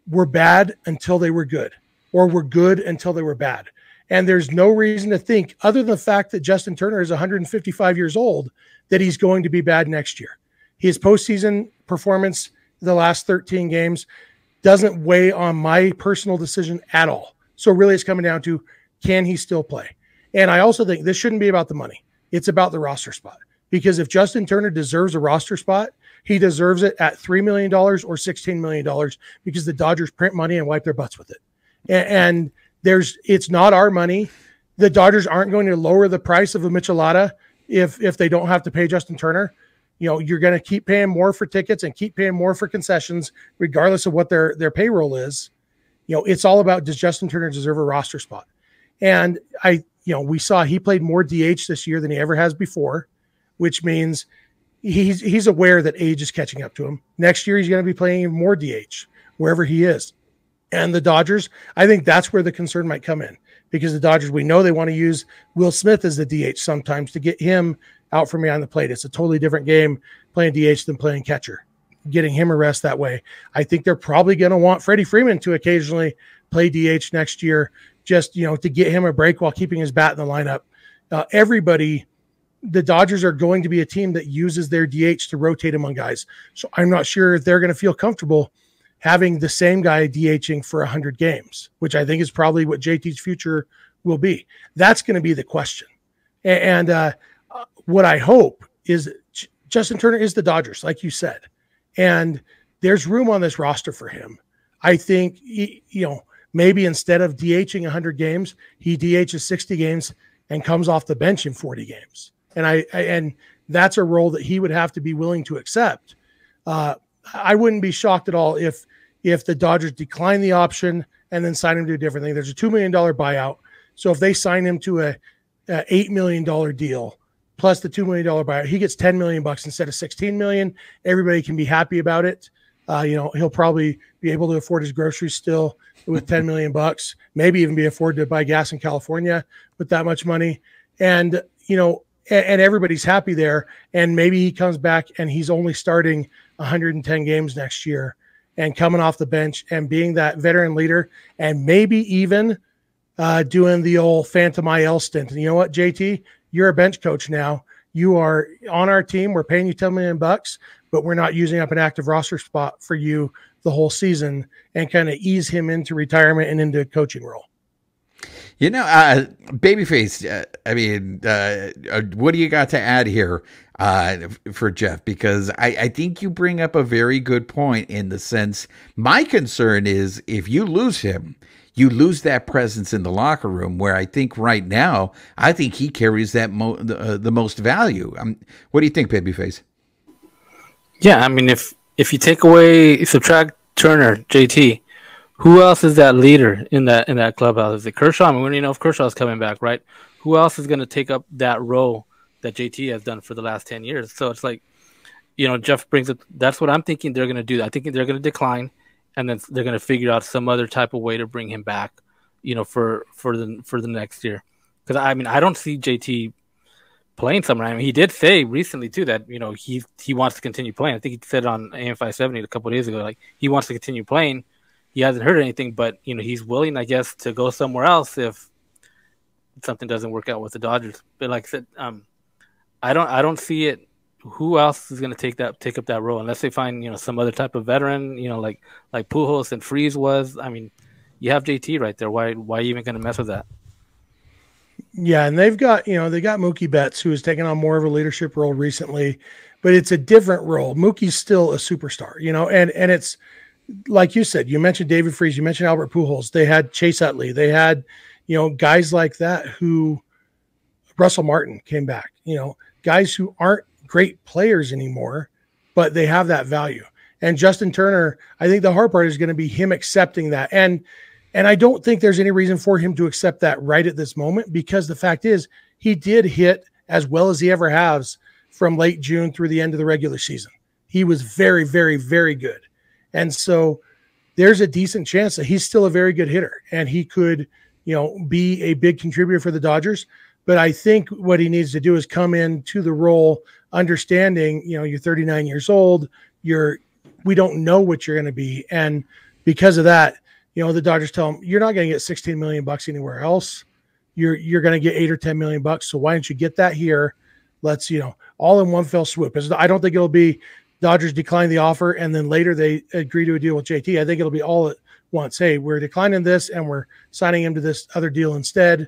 were bad until they were good, or were good until they were bad. And there's no reason to think, other than the fact that Justin Turner is 155 years old, that he's going to be bad next year. His postseason performance, the last 13 games, doesn't weigh on my personal decision at all. So really, it's coming down to can he still play? And I also think this shouldn't be about the money. It's about the roster spot. Because if Justin Turner deserves a roster spot, he deserves it at $3 million or $16 million because the Dodgers print money and wipe their butts with it. And, and there's it's not our money. The Dodgers aren't going to lower the price of a Michelada if if they don't have to pay Justin Turner. You know, you're going to keep paying more for tickets and keep paying more for concessions, regardless of what their their payroll is. You know, it's all about does Justin Turner deserve a roster spot? And I, you know, we saw he played more DH this year than he ever has before, which means he's he's aware that age is catching up to him. Next year he's going to be playing more DH wherever he is. And the Dodgers, I think that's where the concern might come in because the Dodgers, we know they want to use Will Smith as the DH sometimes to get him out from behind the plate. It's a totally different game playing DH than playing catcher. Getting him a rest that way. I think they're probably going to want Freddie Freeman to occasionally play DH next year, just you know, to get him a break while keeping his bat in the lineup. Uh, everybody, the Dodgers are going to be a team that uses their DH to rotate among guys. So I'm not sure if they're going to feel comfortable having the same guy DHing for 100 games, which I think is probably what JT's future will be. That's going to be the question. And uh, what I hope is Justin Turner is the Dodgers, like you said, and there's room on this roster for him. I think, you know, maybe instead of DHing 100 games, he DHs 60 games and comes off the bench in 40 games. And I, I and that's a role that he would have to be willing to accept. Uh, I wouldn't be shocked at all if if the Dodgers decline the option and then sign him to a different thing. There's a two million dollar buyout, so if they sign him to a, a eight million dollar deal plus the two million dollar buyout, he gets ten million bucks instead of sixteen million. Everybody can be happy about it. Uh, you know, he'll probably be able to afford his groceries still with 10 million bucks, maybe even be afford to buy gas in California with that much money. And, you know, and, and everybody's happy there. And maybe he comes back and he's only starting 110 games next year and coming off the bench and being that veteran leader and maybe even uh, doing the old Phantom IL stint. And you know what, JT? You're a bench coach now. You are on our team. We're paying you 10 million bucks, but we're not using up an active roster spot for you the whole season and kind of ease him into retirement and into a coaching role. You know, uh, babyface. Uh, I mean, uh, uh what do you got to add here uh, for Jeff? Because I, I think you bring up a very good point in the sense. My concern is if you lose him, you lose that presence in the locker room. Where I think right now, I think he carries that mo- the, uh, the most value. Um, what do you think, babyface? Yeah, I mean, if if you take away subtract Turner, JT, who else is that leader in that in that clubhouse? Is it Kershaw? I mean, we don't even know if Kershaw's coming back, right? Who else is going to take up that role that JT has done for the last ten years? So it's like, you know, Jeff brings it. That's what I'm thinking they're going to do. I think they're going to decline, and then they're going to figure out some other type of way to bring him back, you know, for for the for the next year. Because I mean, I don't see JT playing somewhere. I mean, he did say recently too that you know he he wants to continue playing. I think he said it on AM five seventy a couple days ago, like he wants to continue playing he hasn't heard anything, but you know he's willing, I guess, to go somewhere else if something doesn't work out with the Dodgers. But like I said, um, I don't, I don't see it. Who else is going to take that, take up that role unless they find you know some other type of veteran, you know, like like Pujols and Freese was. I mean, you have JT right there. Why, why are you even going to mess with that? Yeah, and they've got you know they got Mookie Betts who has taken on more of a leadership role recently, but it's a different role. Mookie's still a superstar, you know, and and it's like you said, you mentioned David Freese, you mentioned Albert Pujols. They had Chase Utley. They had, you know, guys like that who Russell Martin came back, you know, guys who aren't great players anymore, but they have that value. And Justin Turner, I think the hard part is going to be him accepting that. And and I don't think there's any reason for him to accept that right at this moment because the fact is he did hit as well as he ever has from late June through the end of the regular season. He was very, very, very good. And so there's a decent chance that he's still a very good hitter and he could, you know, be a big contributor for the Dodgers. But I think what he needs to do is come into the role understanding, you know, you're 39 years old, you're we don't know what you're going to be and because of that, you know, the Dodgers tell him, you're not going to get 16 million bucks anywhere else. You're, you're going to get eight or 10 million bucks. So why don't you get that here? Let's, you know, all in one fell swoop. I don't think it'll be Dodgers declined the offer and then later they agree to a deal with JT. I think it'll be all at once. Hey, we're declining this and we're signing him to this other deal instead.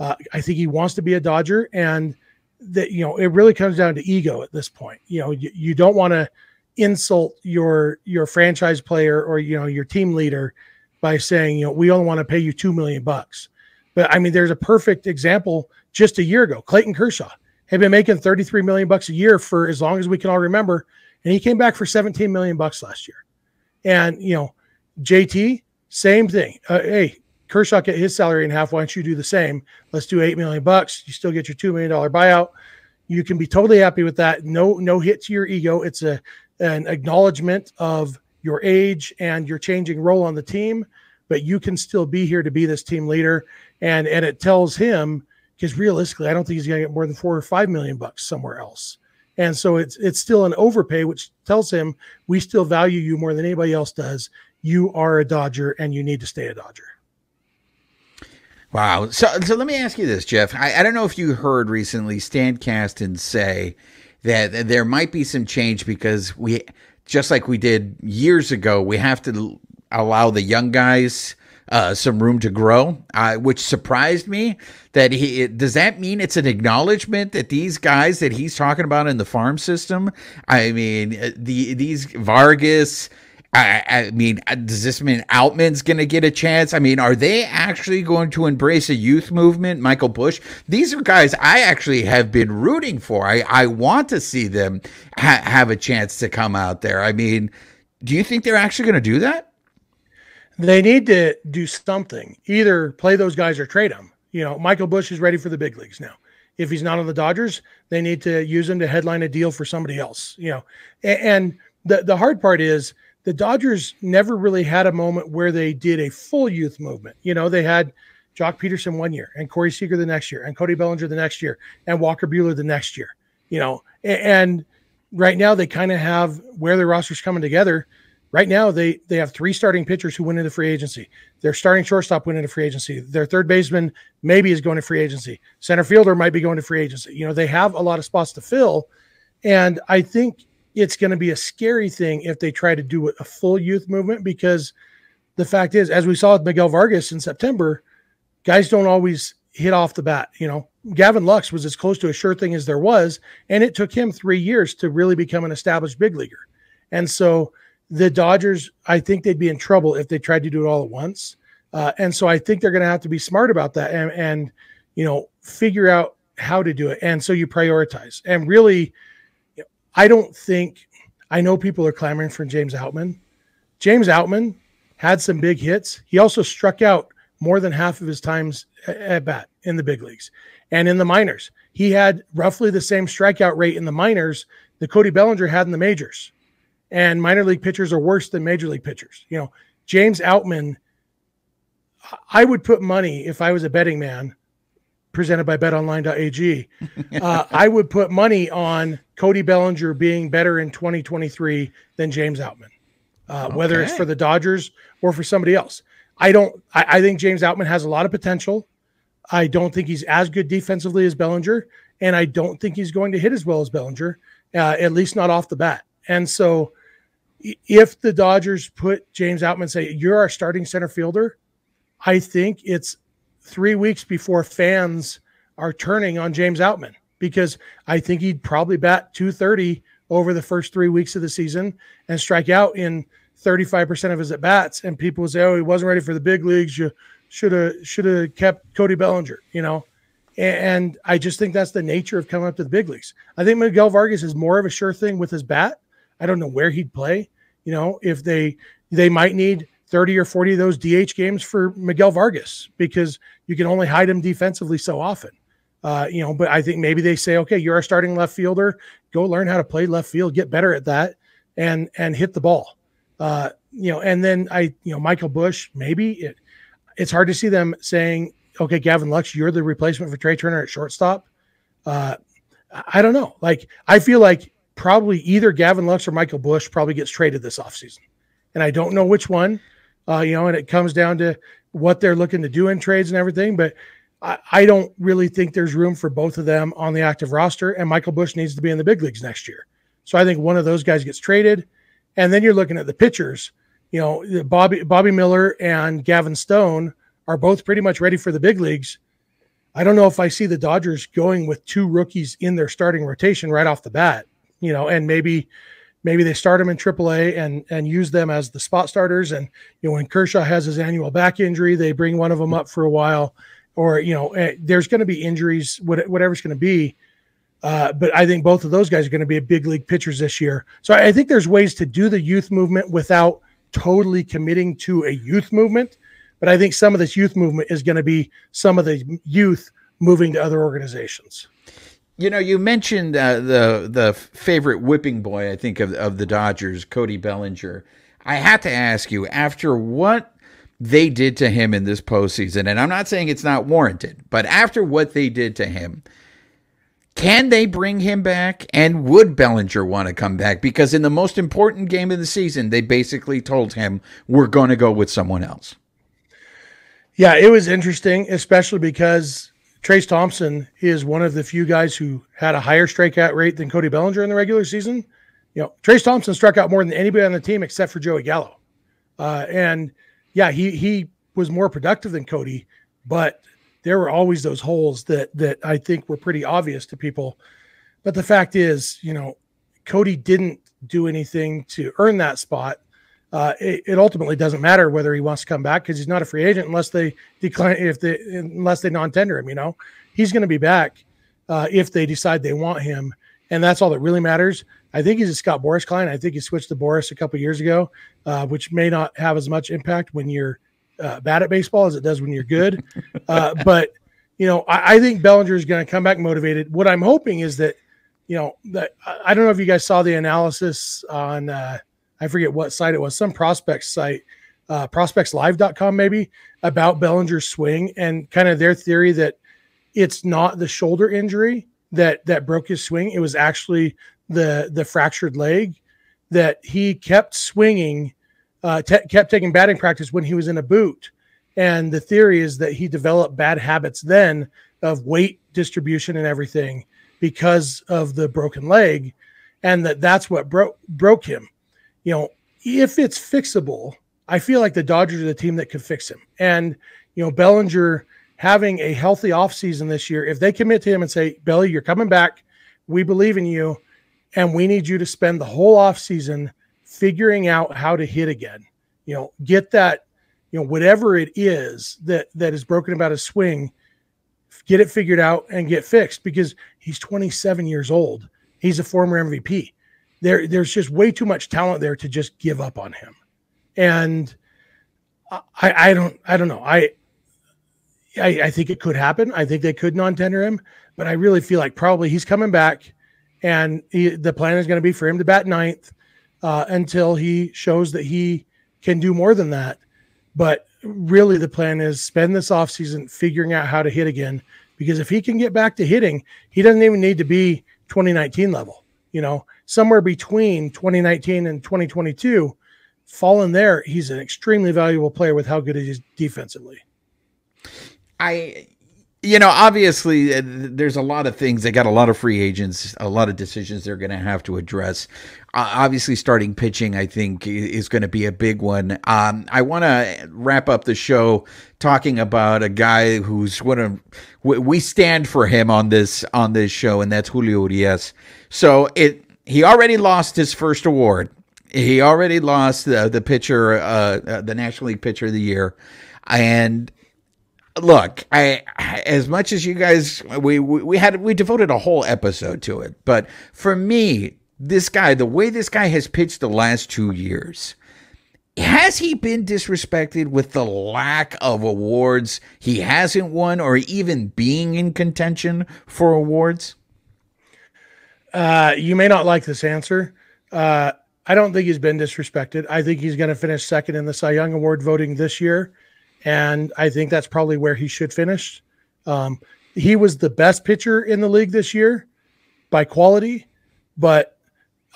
Uh, I think he wants to be a Dodger, and that you know it really comes down to ego at this point. You know, you, you don't want to insult your your franchise player or you know your team leader by saying you know we only want to pay you two million bucks. But I mean, there's a perfect example just a year ago. Clayton Kershaw had been making 33 million bucks a year for as long as we can all remember and he came back for 17 million bucks last year. And you know, JT, same thing. Uh, hey, Kershaw get his salary in half. Why don't you do the same? Let's do eight million bucks. You still get your two million dollar buyout. You can be totally happy with that. No, no hit to your ego. It's a an acknowledgement of your age and your changing role on the team, but you can still be here to be this team leader. And and it tells him because realistically, I don't think he's going to get more than four or five million bucks somewhere else. And so it's it's still an overpay, which tells him we still value you more than anybody else does. You are a Dodger and you need to stay a Dodger. Wow. So so let me ask you this, Jeff. I, I don't know if you heard recently Stan Kasten say that there might be some change because we just like we did years ago, we have to allow the young guys uh, some room to grow, uh, which surprised me. That he does that mean it's an acknowledgement that these guys that he's talking about in the farm system? I mean, uh, the these Vargas. I, I mean, uh, does this mean Outman's going to get a chance? I mean, are they actually going to embrace a youth movement? Michael Busch, these are guys I actually have been rooting for. I, I want to see them ha- have a chance to come out there. I mean, do you think they're actually going to do that? They need to do something. Either play those guys or trade them. You know, Michael Busch is ready for the big leagues now. If he's not on the Dodgers, they need to use him to headline a deal for somebody else. You know, and the the hard part is the Dodgers never really had a moment where they did a full youth movement. You know, they had Joc Pederson one year, and Corey Seager the next year, and Cody Bellinger the next year, and Walker Buehler the next year. You know, and right now they kind of have where the roster's coming together Right now, they they have three starting pitchers who went into free agency. Their starting shortstop went into free agency. Their third baseman maybe is going to free agency. Center fielder might be going to free agency. You know, they have a lot of spots to fill, and I think it's going to be a scary thing if they try to do a full youth movement because the fact is, as we saw with Miguel Vargas in September, guys don't always hit off the bat. You know, Gavin Lux was as close to a sure thing as there was, and it took him three years to really become an established big leaguer. And so the Dodgers, I think they'd be in trouble if they tried to do it all at once. Uh, and so I think they're going to have to be smart about that and, and, you know, figure out how to do it. And so you prioritize. And really, I don't think, I know people are clamoring for James Outman. James Outman had some big hits. He also struck out more than half of his times at bat in the big leagues and in the minors. He had roughly the same strikeout rate in the minors that Cody Bellinger had in the majors and minor league pitchers are worse than major league pitchers. You know, James Outman, I would put money if I was a betting man, presented by betonline.ag. [LAUGHS] Uh, I would put money on Cody Bellinger being better in 2023 than James Outman, uh, okay. whether it's for the Dodgers or for somebody else. I don't, I, I think James Outman has a lot of potential. I don't think he's as good defensively as Bellinger, and I don't think he's going to hit as well as Bellinger, uh, at least not off the bat. And so if the Dodgers put James Outman, say, you're our starting center fielder, I think it's three weeks before fans are turning on James Outman because I think he'd probably bat 230 over the first three weeks of the season and strike out in 35% of his at bats. And people would say, oh, he wasn't ready for the big leagues. You should have should have kept Cody Bellinger, you know. And I just think that's the nature of coming up to the big leagues. I think Miguel Vargas is more of a sure thing with his bat I don't know where he'd play. You know, if they they might need 30 or 40 of those DH games for Miguel Vargas because you can only hide him defensively so often. Uh, you know, but I think maybe they say, okay, you're a starting left fielder. Go learn how to play left field, get better at that, and and hit the ball. Uh, you know, and then I, you know, Michael Busch, maybe it, it's hard to see them saying, okay, Gavin Lux, you're the replacement for Trea Turner at shortstop. Uh, I don't know. Like, I feel like probably either Gavin Lux or Michael Busch probably gets traded this offseason. And I don't know which one. uh, you know, and it comes down to what they're looking to do in trades and everything. But I, I don't really think there's room for both of them on the active roster, and Michael Busch needs to be in the big leagues next year. So I think one of those guys gets traded, and then you're looking at the pitchers. You know, Bobby Bobby Miller and Gavin Stone are both pretty much ready for the big leagues. I don't know if I see the Dodgers going with two rookies in their starting rotation right off the bat. You know, and maybe maybe they start them in AAA and and use them as the spot starters. And you know, when Kershaw has his annual back injury, they bring one of them up for a while. Or you know, eh, there's going to be injuries, whatever's going to be. Uh, but I think both of those guys are going to be big league pitchers this year. So I think there's ways to do the youth movement without totally committing to a youth movement. But I think some of this youth movement is going to be some of the youth moving to other organizations. You know, you mentioned uh, the the favorite whipping boy, I think of of the Dodgers, Cody Bellinger. I had to ask you after what they did to him in this postseason, and I'm not saying it's not warranted, but after what they did to him, can they bring him back? And would Bellinger want to come back? Because in the most important game of the season, they basically told him, we're going to go with someone else. Yeah, it was interesting, especially because Trayce Thompson is one of the few guys who had a higher strikeout rate than Cody Bellinger in the regular season. You know, Trayce Thompson struck out more than anybody on the team except for Joey Gallo. Uh, and yeah, he he was more productive than Cody, but there were always those holes that that I think were pretty obvious to people. But the fact is, you know, Cody didn't do anything to earn that spot. Uh, it, it, ultimately doesn't matter whether he wants to come back because he's not a free agent unless they decline if they unless they non-tender him. You know, he's going to be back uh, if they decide they want him, and that's all that really matters. I think he's a Scott Boras client. I think he switched to Boras a couple years ago, uh, which may not have as much impact when you're uh, bad at baseball as it does when you're good. [LAUGHS] Uh, but you know, I, I think Bellinger is going to come back motivated. What I'm hoping is that, you know, that I don't know if you guys saw the analysis on uh, I forget what site it was, some prospects site, uh, prospectslive.com maybe about Bellinger's swing and kind of their theory that it's not the shoulder injury that that broke his swing. It was actually the the fractured leg that he kept swinging uh, kept taking batting practice when he was in a boot. And the theory is that he developed bad habits then of weight distribution and everything because of the broken leg, and that that's what broke broke him. You know, if it's fixable, I feel like the Dodgers are the team that could fix him. And you know, Bellinger having a healthy offseason this year, if they commit to him and say, Belly, you're coming back, we believe in you, and we need you to spend the whole offseason figuring out how to hit again. You know, get that, you know, whatever it is that that is broken about his swing, get it figured out and get fixed because he's 27 years old. He's a former MVP. There, there's just way too much talent there to just give up on him. And I, I don't, I don't know. I, I, I think it could happen. I think they could non-tender him, but I really feel like probably he's coming back, and he, the plan is going to be for him to bat ninth uh, until he shows that he can do more than that. But really, the plan is spend this offseason figuring out how to hit again. Because if he can get back to hitting, he doesn't even need to be 2019 level. You know, somewhere between 2019 and 2022, falling there, he's an extremely valuable player with how good he is defensively. I you know, obviously, uh, there's a lot of things. They got a lot of free agents, a lot of decisions they're going to have to address. Uh, obviously, starting pitching, I think, is going to be a big one. Um, I want to wrap up the show talking about a guy who's one of we stand for him on this on this show, and that's Julio Urias. So it he already lost his first award. He already lost the the pitcher, uh, uh the National League Pitcher of the Year, and look, I as much as you guys we, we we had we devoted a whole episode to it, but for me, this guy, the way this guy has pitched the last 2 years, has he been disrespected with the lack of awards he hasn't won or even being in contention for awards? Uh, you may not like this answer. Uh, I don't think he's been disrespected. I think he's going to finish second in the Cy Young Award voting this year and I think that's probably where he should finish. Um, he was the best pitcher in the league this year by quality, but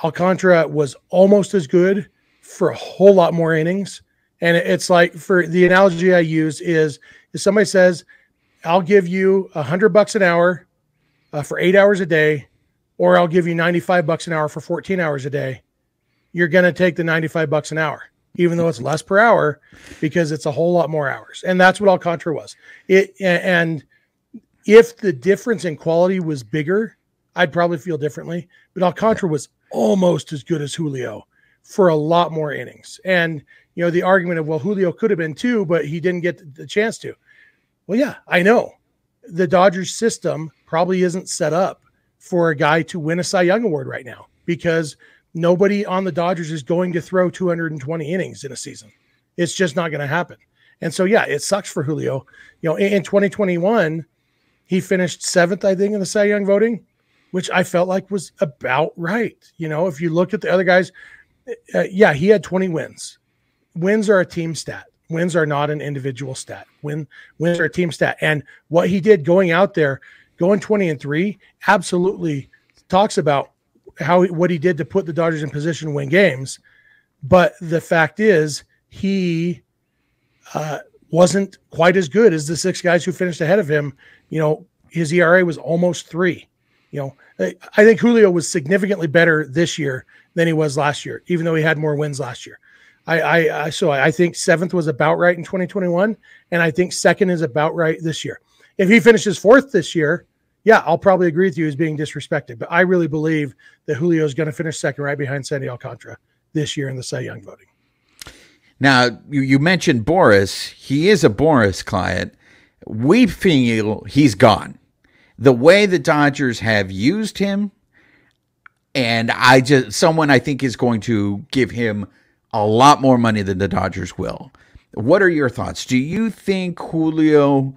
Alcantara was almost as good for a whole lot more innings And it's like for the analogy I use is if somebody says, I'll give you a hundred bucks an hour uh, for eight hours a day, or I'll give you 95 bucks an hour for 14 hours a day, you're going to take the 95 bucks an hour, even though it's mm-hmm. less per hour because it's a whole lot more hours. And that's what Alcantara was. It, and if the difference in quality was bigger, I'd probably feel differently. But Alcantara was almost as good as Julio for a lot more innings. And, you know, the argument of, well, Julio could have been too, but he didn't get the chance to. Well, yeah, I know. The Dodgers system probably isn't set up for a guy to win a Cy Young Award right now because nobody on the Dodgers is going to throw 220 innings in a season. It's just not going to happen. And so, yeah, it sucks for Julio. You know, in, in 2021, he finished seventh, I think, in the Cy Young voting, which I felt like was about right. You know, if you look at the other guys, uh, yeah, he had 20 wins. Wins are a team stat. Wins are not an individual stat. Win wins are a team stat. And what he did going out there, going 20 and 3, absolutely talks about how what he did to put the Dodgers in position to win games. But the fact is, he uh, wasn't quite as good as the six guys who finished ahead of him. You know, his ERA was almost three. You know, I think Julio was significantly better this year than he was last year, even though he had more wins last year. I, I, I so I think seventh was about right in 2021, and I think second is about right this year. If he finishes fourth this year, yeah, I'll probably agree with you as being disrespected. But I really believe that Julio is going to finish second right behind Sandy Alcantara this year in the Cy Young voting. Now, you, you mentioned Boras. He is a Boras client. We feel he's gone. The way the Dodgers have used him, and I just, someone I think is going to give him a lot more money than the Dodgers will. What are your thoughts? Do you think Julio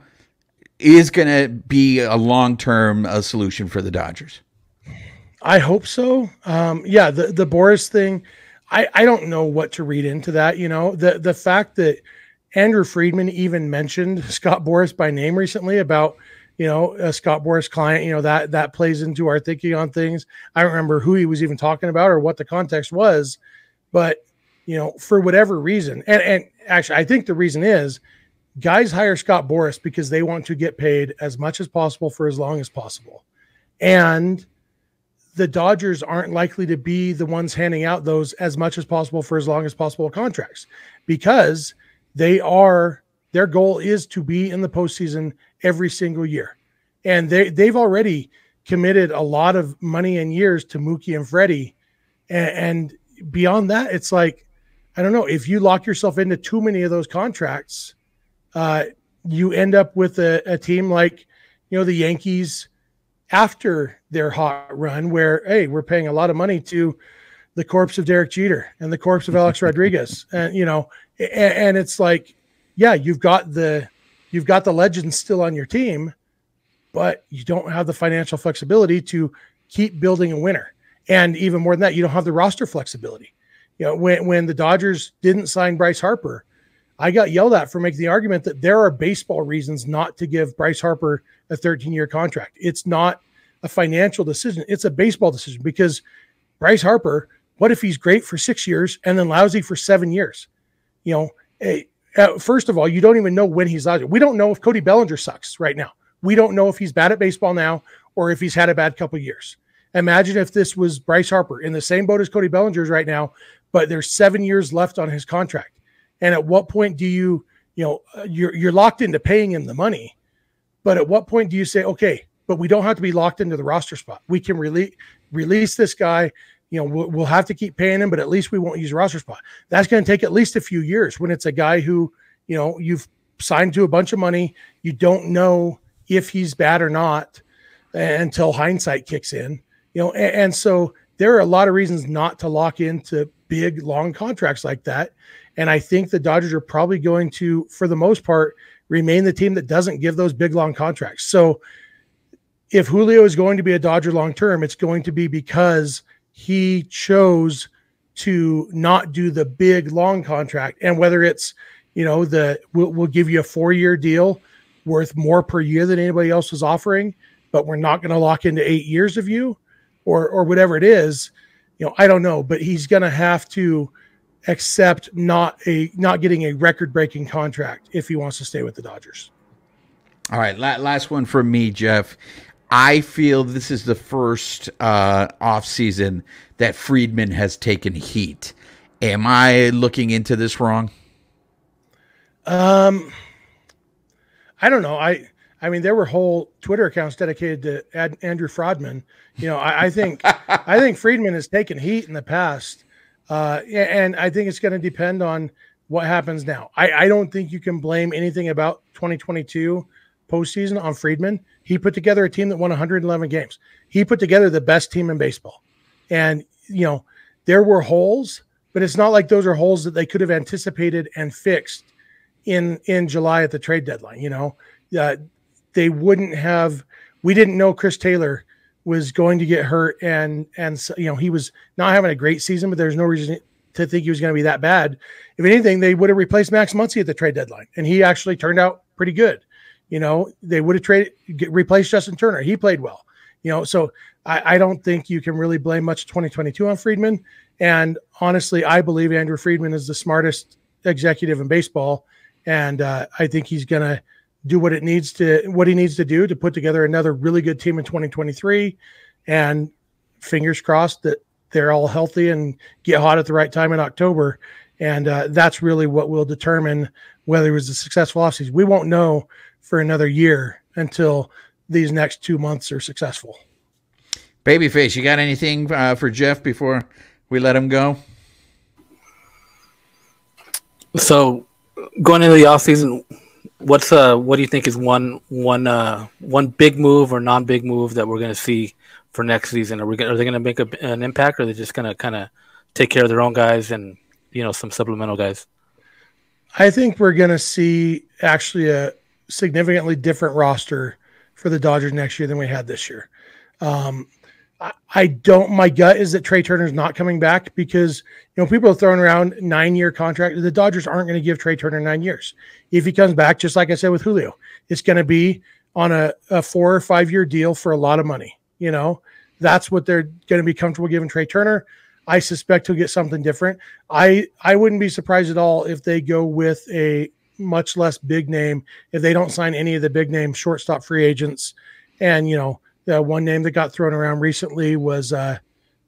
is going to be a long term uh, solution for the Dodgers. I hope so. Um, yeah, the the Boras thing, I I don't know what to read into that. You know, the the fact that Andrew Friedman even mentioned [LAUGHS] Scott Boras by name recently about you know a Scott Boras client. You know that that plays into our thinking on things. I don't remember who he was even talking about or what the context was, but you know for whatever reason, and and actually I think the reason is guys hire Scott Boras because they want to get paid as much as possible for as long as possible. And the Dodgers aren't likely to be the ones handing out those as much as possible for as long as possible contracts because they are their goal is to be in the postseason every single year. And they they've already committed a lot of money and years to Mookie and Freddie. And, and beyond that, it's like, I don't know, if you lock yourself into too many of those contracts, uh, you end up with a, a team like, you know, the Yankees after their hot run, where hey, we're paying a lot of money to the corpse of Derek Jeter and the corpse of Alex [LAUGHS] Rodriguez, and you know, and, and it's like, yeah, you've got the you've got the legends still on your team, but you don't have the financial flexibility to keep building a winner. And even more than that, you don't have the roster flexibility. You know, when when the Dodgers didn't sign Bryce Harper, I got yelled at for making the argument that there are baseball reasons not to give Bryce Harper a 13 year contract. It's not a financial decision, it's a baseball decision because Bryce Harper, what if he's great for six years and then lousy for seven years? You know, hey, uh, first of all, you don't even know when he's lousy. We don't know if Cody Bellinger sucks right now. We don't know if he's bad at baseball now or if he's had a bad couple years. Imagine if this was Bryce Harper in the same boat as Cody Bellinger is right now, but there's seven years left on his contract and at what point do you, you know, uh, you're you're locked into paying him the money, but at what point do you say, okay, but we don't have to be locked into the roster spot. We can release release this guy. You know, we'll, we'll have to keep paying him, but at least we won't use roster spot. That's going to take at least a few years when it's a guy who, you know, you've signed to a bunch of money. You don't know if he's bad or not until hindsight kicks in. You know, and, and so there are a lot of reasons not to lock into big long contracts like that. And I think the Dodgers are probably going to, for the most part, remain the team that doesn't give those big long contracts. So if Julio is going to be a Dodger long term, it's going to be because he chose to not do the big long contract. And whether it's, you know, the we'll, we'll give you a four year deal worth more per year than anybody else was offering, but we're not going to lock into eight years of you or or whatever it is, you know, I don't know, but he's going to have to except not a not getting a record breaking contract if he wants to stay with the Dodgers. All right, last one from me, Jeff. I feel this is the first uh, off season that Friedman has taken heat. Am I looking into this wrong? Um, I don't know. I I mean, there were whole Twitter accounts dedicated to Ad, Andrew Friedman. You know, I, I think I think Friedman has taken heat in the past, uh, and I think it's going to depend on what happens now. I, I don't think you can blame anything about 2022 postseason on Friedman. He put together a team that won 111 games. He put together the best team in baseball, and you know there were holes, but it's not like those are holes that they could have anticipated and fixed in in July at the trade deadline. You know, uh, they wouldn't have. We didn't know Chris Taylor was going to get hurt, and and you know he was not having a great season, but there's no reason to think he was going to be that bad. If anything, they would have replaced Max Muncy at the trade deadline, and he actually turned out pretty good. You know, they would have traded replaced Justin Turner. He played well. You know, so I, I don't think you can really blame much 2022 on Friedman. And honestly, I believe Andrew Friedman is the smartest executive in baseball, and uh, I think he's going to do what it needs to what he needs to do to put together another really good team in 2023 and fingers crossed that they're all healthy and get hot at the right time in October and uh, that's really what will determine whether it was a successful offseason. We won't know for another year until these next two months are successful. Babyface, you got anything uh, for Jeff before we let him go? So, going into the offseason, what's uh what do you think is one one uh one big move or non big move that we're going to see for next season? Are we are they going to make a, an impact, or are they just going to kind of take care of their own guys and you know some supplemental guys? I think we're going to see actually a significantly different roster for the Dodgers next year than we had this year. Um, I don't. My gut is that Trea Turner's not coming back because you know people are throwing around nine year contract. The Dodgers aren't going to give Trea Turner nine years. If he comes back, just like I said with Julio, it's going to be on a, a four or five year deal for a lot of money. You know, that's what they're going to be comfortable giving Trea Turner. I suspect he'll get something different. I I wouldn't be surprised at all if they go with a much less big name if they don't sign any of the big name shortstop free agents and you know the one name that got thrown around recently was uh,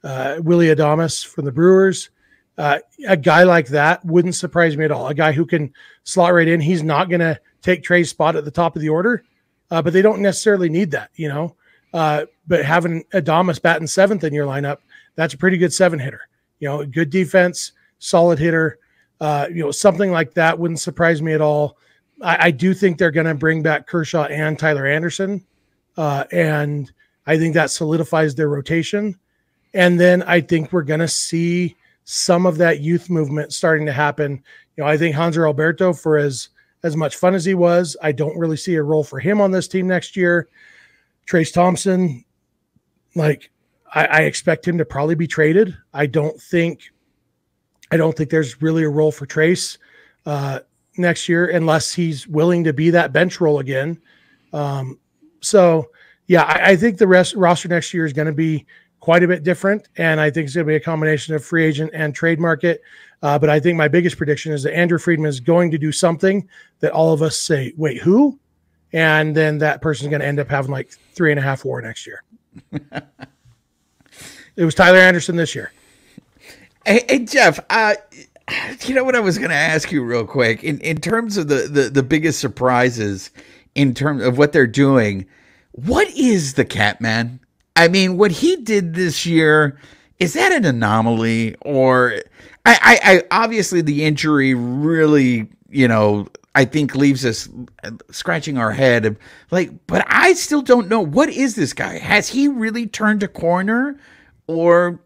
uh, Willy Adames from the Brewers. Uh, a guy like that wouldn't surprise me at all. A guy who can slot right in. He's not going to take Trea's spot at the top of the order, uh, but they don't necessarily need that, you know. Uh, but having Adames batting seventh in your lineup, that's a pretty good seven hitter. You know, good defense, solid hitter. Uh, you know, something like that wouldn't surprise me at all. I, I do think they're going to bring back Kershaw and Tyler Anderson uh, and I think that solidifies their rotation. And then I think we're going to see some of that youth movement starting to happen. You know, I think Hanser Alberto, for as as much fun as he was, I don't really see a role for him on this team next year. Trayce Thompson, like I, I expect him to probably be traded. I don't think, I don't think there's really a role for Trace uh, next year unless he's willing to be that bench role again. Um, so, yeah, I, I think the rest roster next year is going to be quite a bit different, and I think it's going to be a combination of free agent and trade market. Uh, but I think my biggest prediction is that Andrew Friedman is going to do something that all of us say, "Wait, who?" And then that person's going to end up having like three and a half WAR next year. [LAUGHS] it was Tyler Anderson this year. Hey, hey Jeff, uh, you know what I was going to ask you real quick in in terms of the the, the biggest surprises in terms of what they're doing. What is the Catman? I mean, what he did this year is that an anomaly, or I, I, I obviously the injury really, you know, I think leaves us scratching our head. Like, but I still don't know what is this guy? Has he really turned a corner, or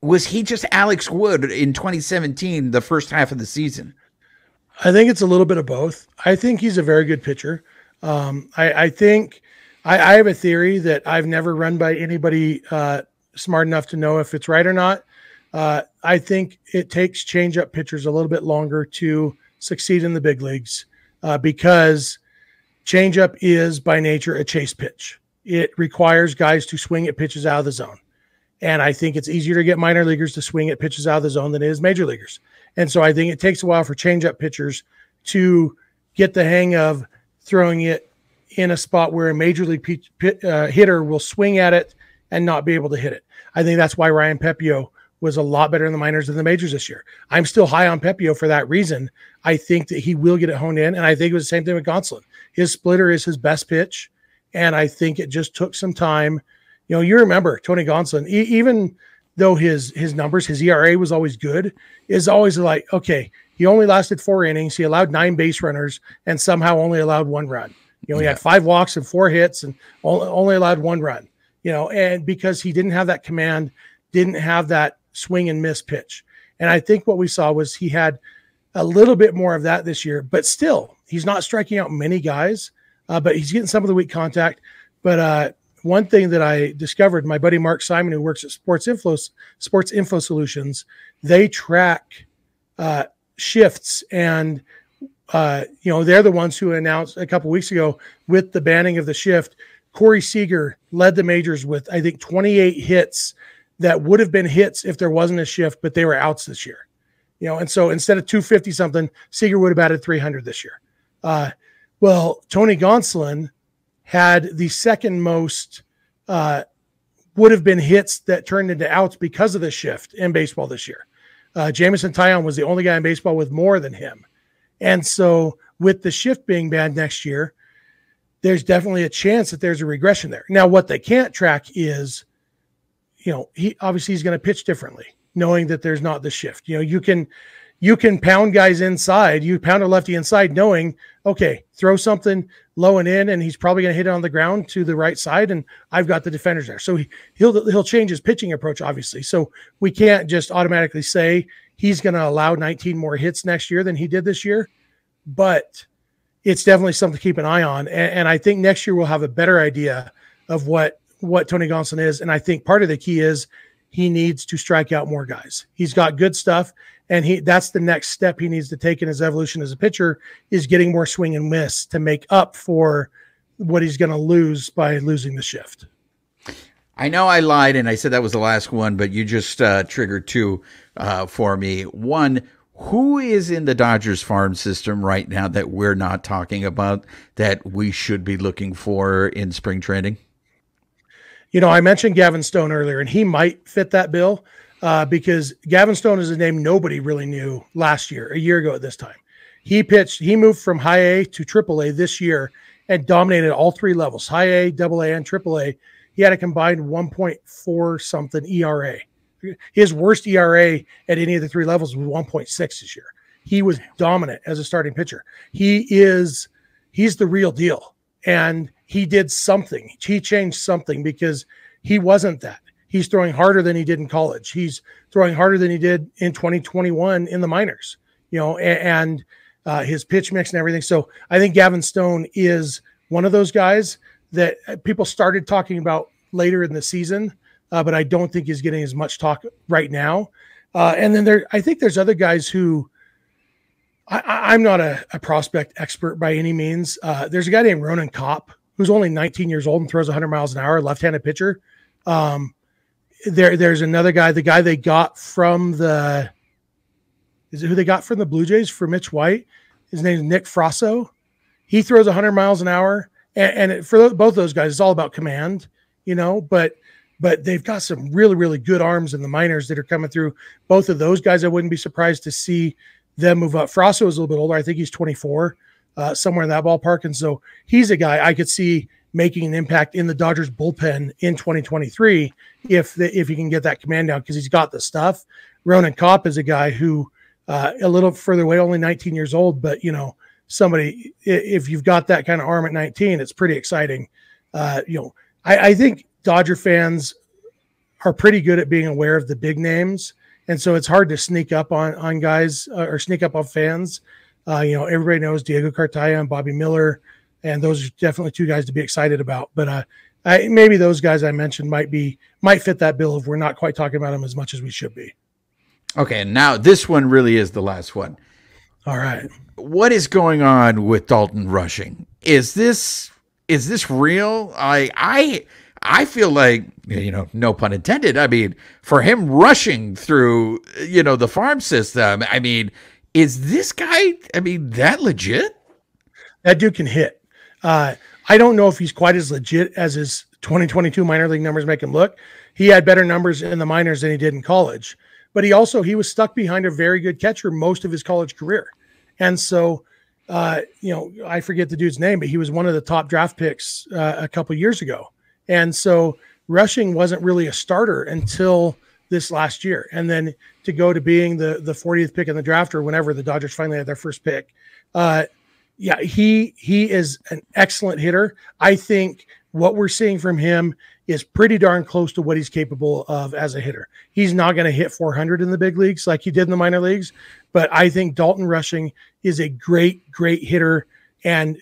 was he just Alex Wood in 2017, the first half of the season? I think it's a little bit of both. I think he's a very good pitcher. Um, I, I, think I, I, have a theory that I've never run by anybody uh, smart enough to know if it's right or not. Uh, I think it takes changeup pitchers a little bit longer to succeed in the big leagues uh, because changeup is by nature a chase pitch. It requires guys to swing at pitches out of the zone. And I think it's easier to get minor leaguers to swing at pitches out of the zone than it is major leaguers. And so I think it takes a while for changeup pitchers to get the hang of throwing it in a spot where a major league uh, hitter will swing at it and not be able to hit it. I think that's why Ryan Pepiot was a lot better in the minors than the majors this year. I'm still high on Pepiot for that reason. I think that he will get it honed in, and I think it was the same thing with Gonsolin. His splitter is his best pitch, and I think it just took some time. You know, you remember Tony Gonsolin, e- even though his his numbers, his ERA was always good, is always like, okay, he only lasted four innings. He allowed nine base runners and somehow only allowed one run. You know, he yeah. had five walks and four hits and only allowed one run. You know, and because he didn't have that command, didn't have that swing and miss pitch. And I think what we saw was he had a little bit more of that this year, but still, he's not striking out many guys, uh, but he's getting some of the weak contact. But uh, one thing that I discovered, my buddy Mark Simon, who works at Sports Info, Sports Info Solutions, they track uh, shifts and uh, you know they're the ones who announced a couple weeks ago with the banning of the shift. Corey Seager led the majors with I think 28 hits that would have been hits if there wasn't a shift, but they were outs this year. You know, and so instead of 250 something, Seager would have batted 300 this year. Uh, well, Tony Gonsolin had the second most uh, would have been hits that turned into outs because of the shift in baseball this year. Uh, Jameson Taillon was the only guy in baseball with more than him. And so, with the shift being banned next year, there's definitely a chance that there's a regression there. Now, what they can't track is, you know, he obviously he's going to pitch differently, knowing that there's not the shift. You know, you can you can pound guys inside. You pound a lefty inside, knowing okay, throw something low and in, and he's probably going to hit it on the ground to the right side, and I've got the defenders there. So he, he'll he'll change his pitching approach, obviously. So we can't just automatically say he's going to allow 19 more hits next year than he did this year, but it's definitely something to keep an eye on. And, and I think next year we'll have a better idea of what what Tony Gonsolin is. And I think part of the key is he needs to strike out more guys. He's got good stuff and he that's the next step he needs to take in his evolution as a pitcher is getting more swing and miss to make up for what he's going to lose by losing the shift. I know I lied and I said that was the last one, but you just uh, triggered two uh, for me. One, who is in the Dodgers farm system right now that we're not talking about that we should be looking for in spring training? You know, I mentioned Gavin Stone earlier, and he might fit that bill uh, because Gavin Stone is a name nobody really knew last year, a year ago at this time. He pitched, he moved from high A to triple A this year and dominated all three levels high A, double A, and triple A. He had a combined 1.4 something ERA. His worst ERA at any of the three levels was 1.6 this year. He was dominant as a starting pitcher. He is, he's the real deal. And he did something. He changed something because he wasn't that he's throwing harder than he did in college. He's throwing harder than he did in 2021 in the minors, you know, and, and uh, his pitch mix and everything. So I think Gavin Stone is one of those guys that people started talking about later in the season, uh, but I don't think he's getting as much talk right now. Uh, and then there, I think there's other guys who I, am not a, a, prospect expert by any means. Uh, there's a guy named Ronan Kopp who's only 19 years old and throws 100 miles an hour, left-handed pitcher. Um, there there's another guy, the guy they got from the is it who they got from the Blue Jays for Mitch White? His name is Nick Frasso. He throws 100 miles an hour, and, and for both those guys, it's all about command, you know. But but they've got some really really good arms in the minors that are coming through. Both of those guys, I wouldn't be surprised to see them move up. Frasso is a little bit older. I think he's 24, uh, somewhere in that ballpark, and so he's a guy I could see making an impact in the Dodgers bullpen in 2023 if the, if he can get that command down because he's got the stuff. Ronan Kopp is a guy who uh, a little further away, only 19 years old, but you know somebody if you've got that kind of arm at 19, it's pretty exciting. Uh, you know, I, I think Dodger fans are pretty good at being aware of the big names, and so it's hard to sneak up on on guys uh, or sneak up on fans. Uh, you know, everybody knows Diego Cartaya and Bobby Miller and those are definitely two guys to be excited about. But uh, I, maybe those guys I mentioned might be might fit that bill if we're not quite talking about them as much as we should be. Okay, now this one really is the last one. All right. What is going on with Dalton Rushing? Is this is this real? I I I feel like, you know, no pun intended. I mean, for him rushing through, you know, the farm system, I mean, is this guy, I mean, that legit? That dude can hit. Uh, I don't know if he's quite as legit as his 2022 minor league numbers make him look. He had better numbers in the minors than he did in college, but he also he was stuck behind a very good catcher most of his college career, and so uh, you know I forget the dude's name, but he was one of the top draft picks uh, a couple years ago, and so rushing wasn't really a starter until this last year, and then to go to being the the 40th pick in the draft or whenever the Dodgers finally had their first pick. Uh, yeah, he he is an excellent hitter. I think what we're seeing from him is pretty darn close to what he's capable of as a hitter. He's not going to hit 400 in the big leagues like he did in the minor leagues, but I think Dalton Rushing is a great, great hitter and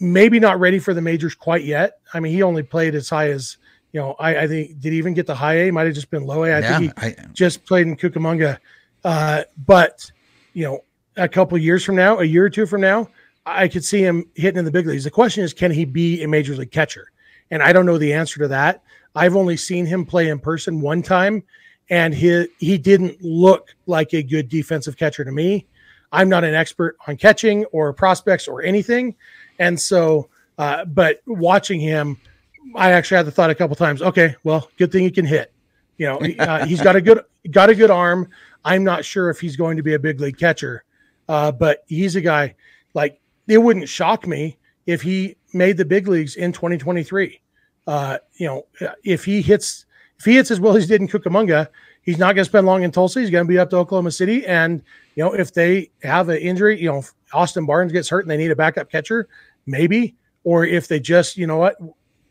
maybe not ready for the majors quite yet. I mean, he only played as high as, you know, I, I think, did he even get the high A? Might have just been low A. I yeah, think he I, just played in Cucamonga. Uh, but, you know, a couple years from now, a year or two from now, I could see him hitting in the big leagues. The question is, can he be a major league catcher? And I don't know the answer to that. I've only seen him play in person one time, and he he didn't look like a good defensive catcher to me. I'm not an expert on catching or prospects or anything, and so, uh, but watching him, I actually had the thought a couple times. Okay, well, good thing he can hit. You know, uh, he's got a good got a good arm. I'm not sure if he's going to be a big league catcher, uh, but he's a guy like it wouldn't shock me if he made the big leagues in 2023. Uh, you know, if he hits if he hits as well as he did in Cucamonga, he's not going to spend long in Tulsa. He's going to be up to Oklahoma City, and you know, if they have an injury, you know, Austin Barnes gets hurt and they need a backup catcher, maybe, or if they just, you know what,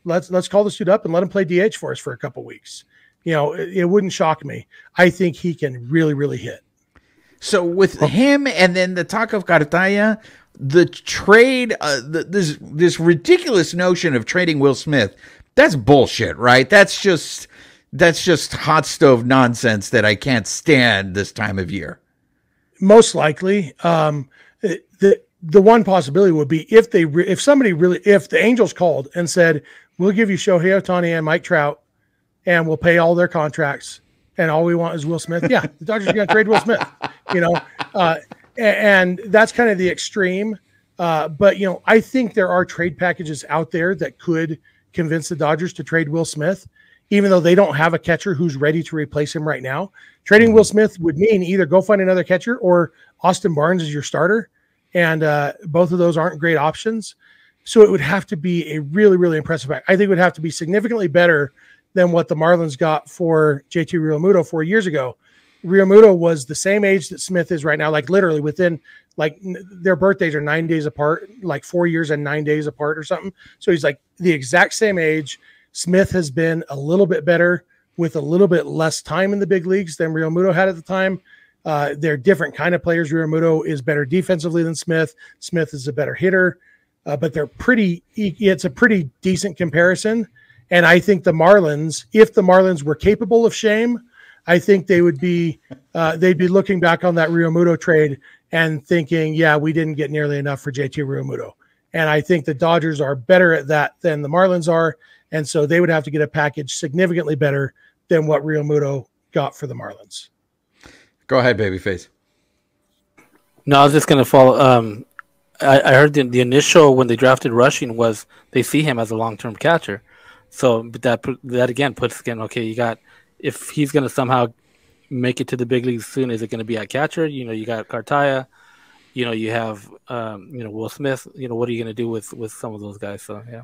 let's let's call this dude up and let him play DH for us for a couple weeks. You know, it, it wouldn't shock me. I think he can really, really hit. So with him and then the talk of Cartaya, the trade, uh, the, this this ridiculous notion of trading Will Smith, that's bullshit, right? That's just that's just hot stove nonsense that I can't stand this time of year. Most likely, um, the the one possibility would be if they re- if somebody really if the Angels called and said we'll give you Shohei Ohtani and Mike Trout, and we'll pay all their contracts, and all we want is Will Smith. Yeah, the Dodgers are going to trade Will Smith. You know, uh, and that's kind of the extreme. Uh, but you know, I think there are trade packages out there that could convince the Dodgers to trade Will Smith, even though they don't have a catcher who's ready to replace him right now. Trading Will Smith would mean either go find another catcher or Austin Barnes is your starter, and uh, both of those aren't great options. So it would have to be a really, really impressive. I think it would have to be significantly better than what the Marlins got for JT Realmuto four years ago. Realmuto was the same age that Smith is right now, like literally within like their birthdays are nine days apart, like four years and nine days apart or something. So he's like the exact same age. Smith has been a little bit better with a little bit less time in the big leagues than Realmuto had at the time. Uh, they're different kind of players. Realmuto is better defensively than Smith. Smith is a better hitter, uh, but they're pretty. It's a pretty decent comparison. And I think the Marlins, if the Marlins were capable of shame, I think they would be uh, they'd be looking back on that Realmuto trade and thinking, yeah, we didn't get nearly enough for JT Realmuto. And I think the Dodgers are better at that than the Marlins are, and so they would have to get a package significantly better than what Realmuto got for the Marlins. Go ahead, babyface. No, I was just going to follow. Um, I, I, heard the, the initial when they drafted Rushing was they see him as a long term catcher. So but that that again puts again okay, you got if he's going to somehow make it to the big leagues soon, is it going to be at catcher? You know, you got Cartaya, you know, you have um, you know Will Smith. You know, what are you going to do with with some of those guys? So yeah,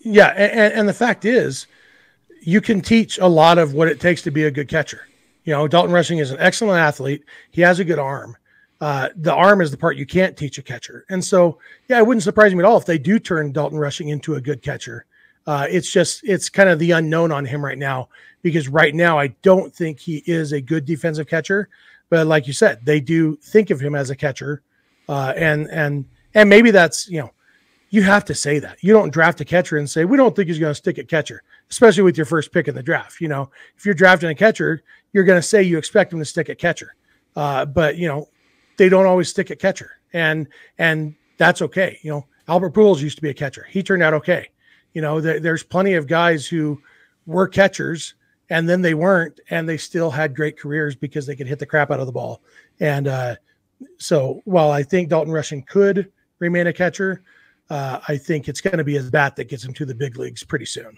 yeah, and, and the fact is, you can teach a lot of what it takes to be a good catcher. You know, Dalton Rushing is an excellent athlete. He has a good arm. Uh, the arm is the part you can't teach a catcher. And so, yeah, it wouldn't surprise me at all if they do turn Dalton Rushing into a good catcher. Uh, it's just it's kind of the unknown on him right now because right now I don't think he is a good defensive catcher. But like you said, they do think of him as a catcher, uh, and and and maybe that's you know you have to say that you don't draft a catcher and say we don't think he's going to stick at catcher, especially with your first pick in the draft. You know, if you're drafting a catcher, you're going to say you expect him to stick at catcher, uh, but you know they don't always stick at catcher, and and that's okay. You know, Albert Pujols used to be a catcher; he turned out okay You know, th- there's plenty of guys who were catchers and then they weren't, and they still had great careers because they could hit the crap out of the ball. And uh, so, while I think Dalton Rushing could remain a catcher, uh, I think it's going to be his bat that gets him to the big leagues pretty soon.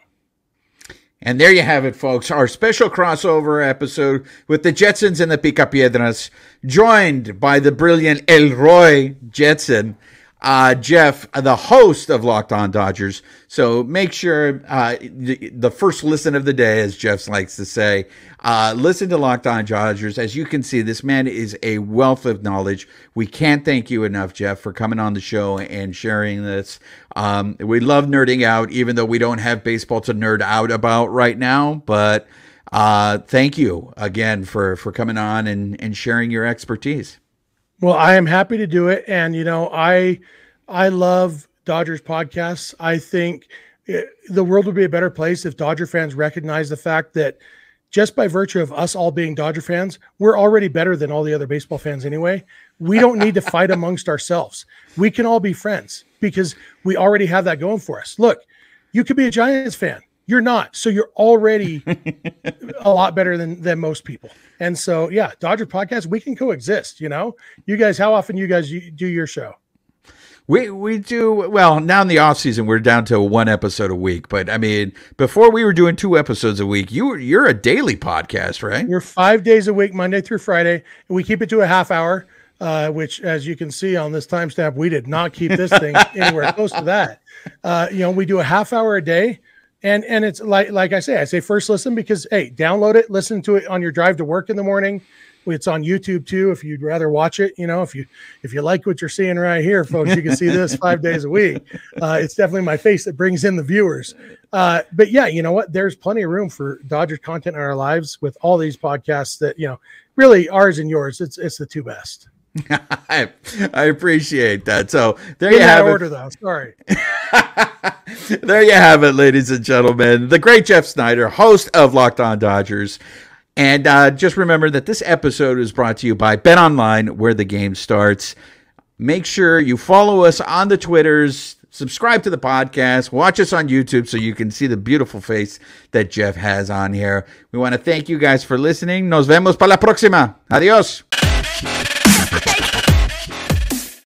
And there you have it, folks. Our special crossover episode with the Jetsons and the Picapiedras, joined by the brilliant Elroy Jetson uh, Jeff, the host of Locked On Dodgers. So make sure uh, the, the, first listen of the day, as Jeff likes to say, uh, listen to Locked On Dodgers. As you can see, this man is a wealth of knowledge. We can't thank you enough, Jeff, for coming on the show and sharing this. Um, we love nerding out, even though we don't have baseball to nerd out about right now. But uh, thank you again for for coming on and and sharing your expertise. Well, I am happy to do it, and you know, I I love Dodgers podcasts. I think it, the world would be a better place if Dodger fans recognize the fact that just by virtue of us all being Dodger fans, we're already better than all the other baseball fans anyway. We don't need to fight amongst ourselves. We can all be friends because we already have that going for us. Look, you could be a Giants fan. You're not. So you're already [LAUGHS] a lot better than than most people. And so yeah, Dodger podcast, we can coexist, you know. You guys how often you guys do your show? We we do well now in the off season. We're down to one episode a week, but I mean, before we were doing two episodes a week. You you're a daily podcast, right? We're five days a week, Monday through Friday, and we keep it to a half hour. Uh, which, as you can see on this timestamp, we did not keep this thing [LAUGHS] anywhere close to that. Uh, you know, we do a half hour a day and and it's like like I say, I say first listen because hey, download it, listen to it on your drive to work in the morning. It's on YouTube too. If you'd rather watch it, you know, if you if you like what you're seeing right here, folks, you can see this [LAUGHS] five days a week. Uh, it's definitely my face that brings in the viewers. Uh, but yeah, you know what? There's plenty of room for Dodgers content in our lives with all these podcasts that you know, really ours and yours. It's it's the two best. [LAUGHS] I, I appreciate that. So there in you have order, it. though. Sorry. [LAUGHS] there you have it, ladies and gentlemen. The great Jeff Snider, host of Locked On Dodgers. And uh, just remember that this episode is brought to you by Bet Online, where the game starts. Make sure you follow us on the Twitters, subscribe to the podcast, watch us on YouTube so you can see the beautiful face that Jeff has on here. We want to thank you guys for listening. Nos vemos para la próxima. Adiós.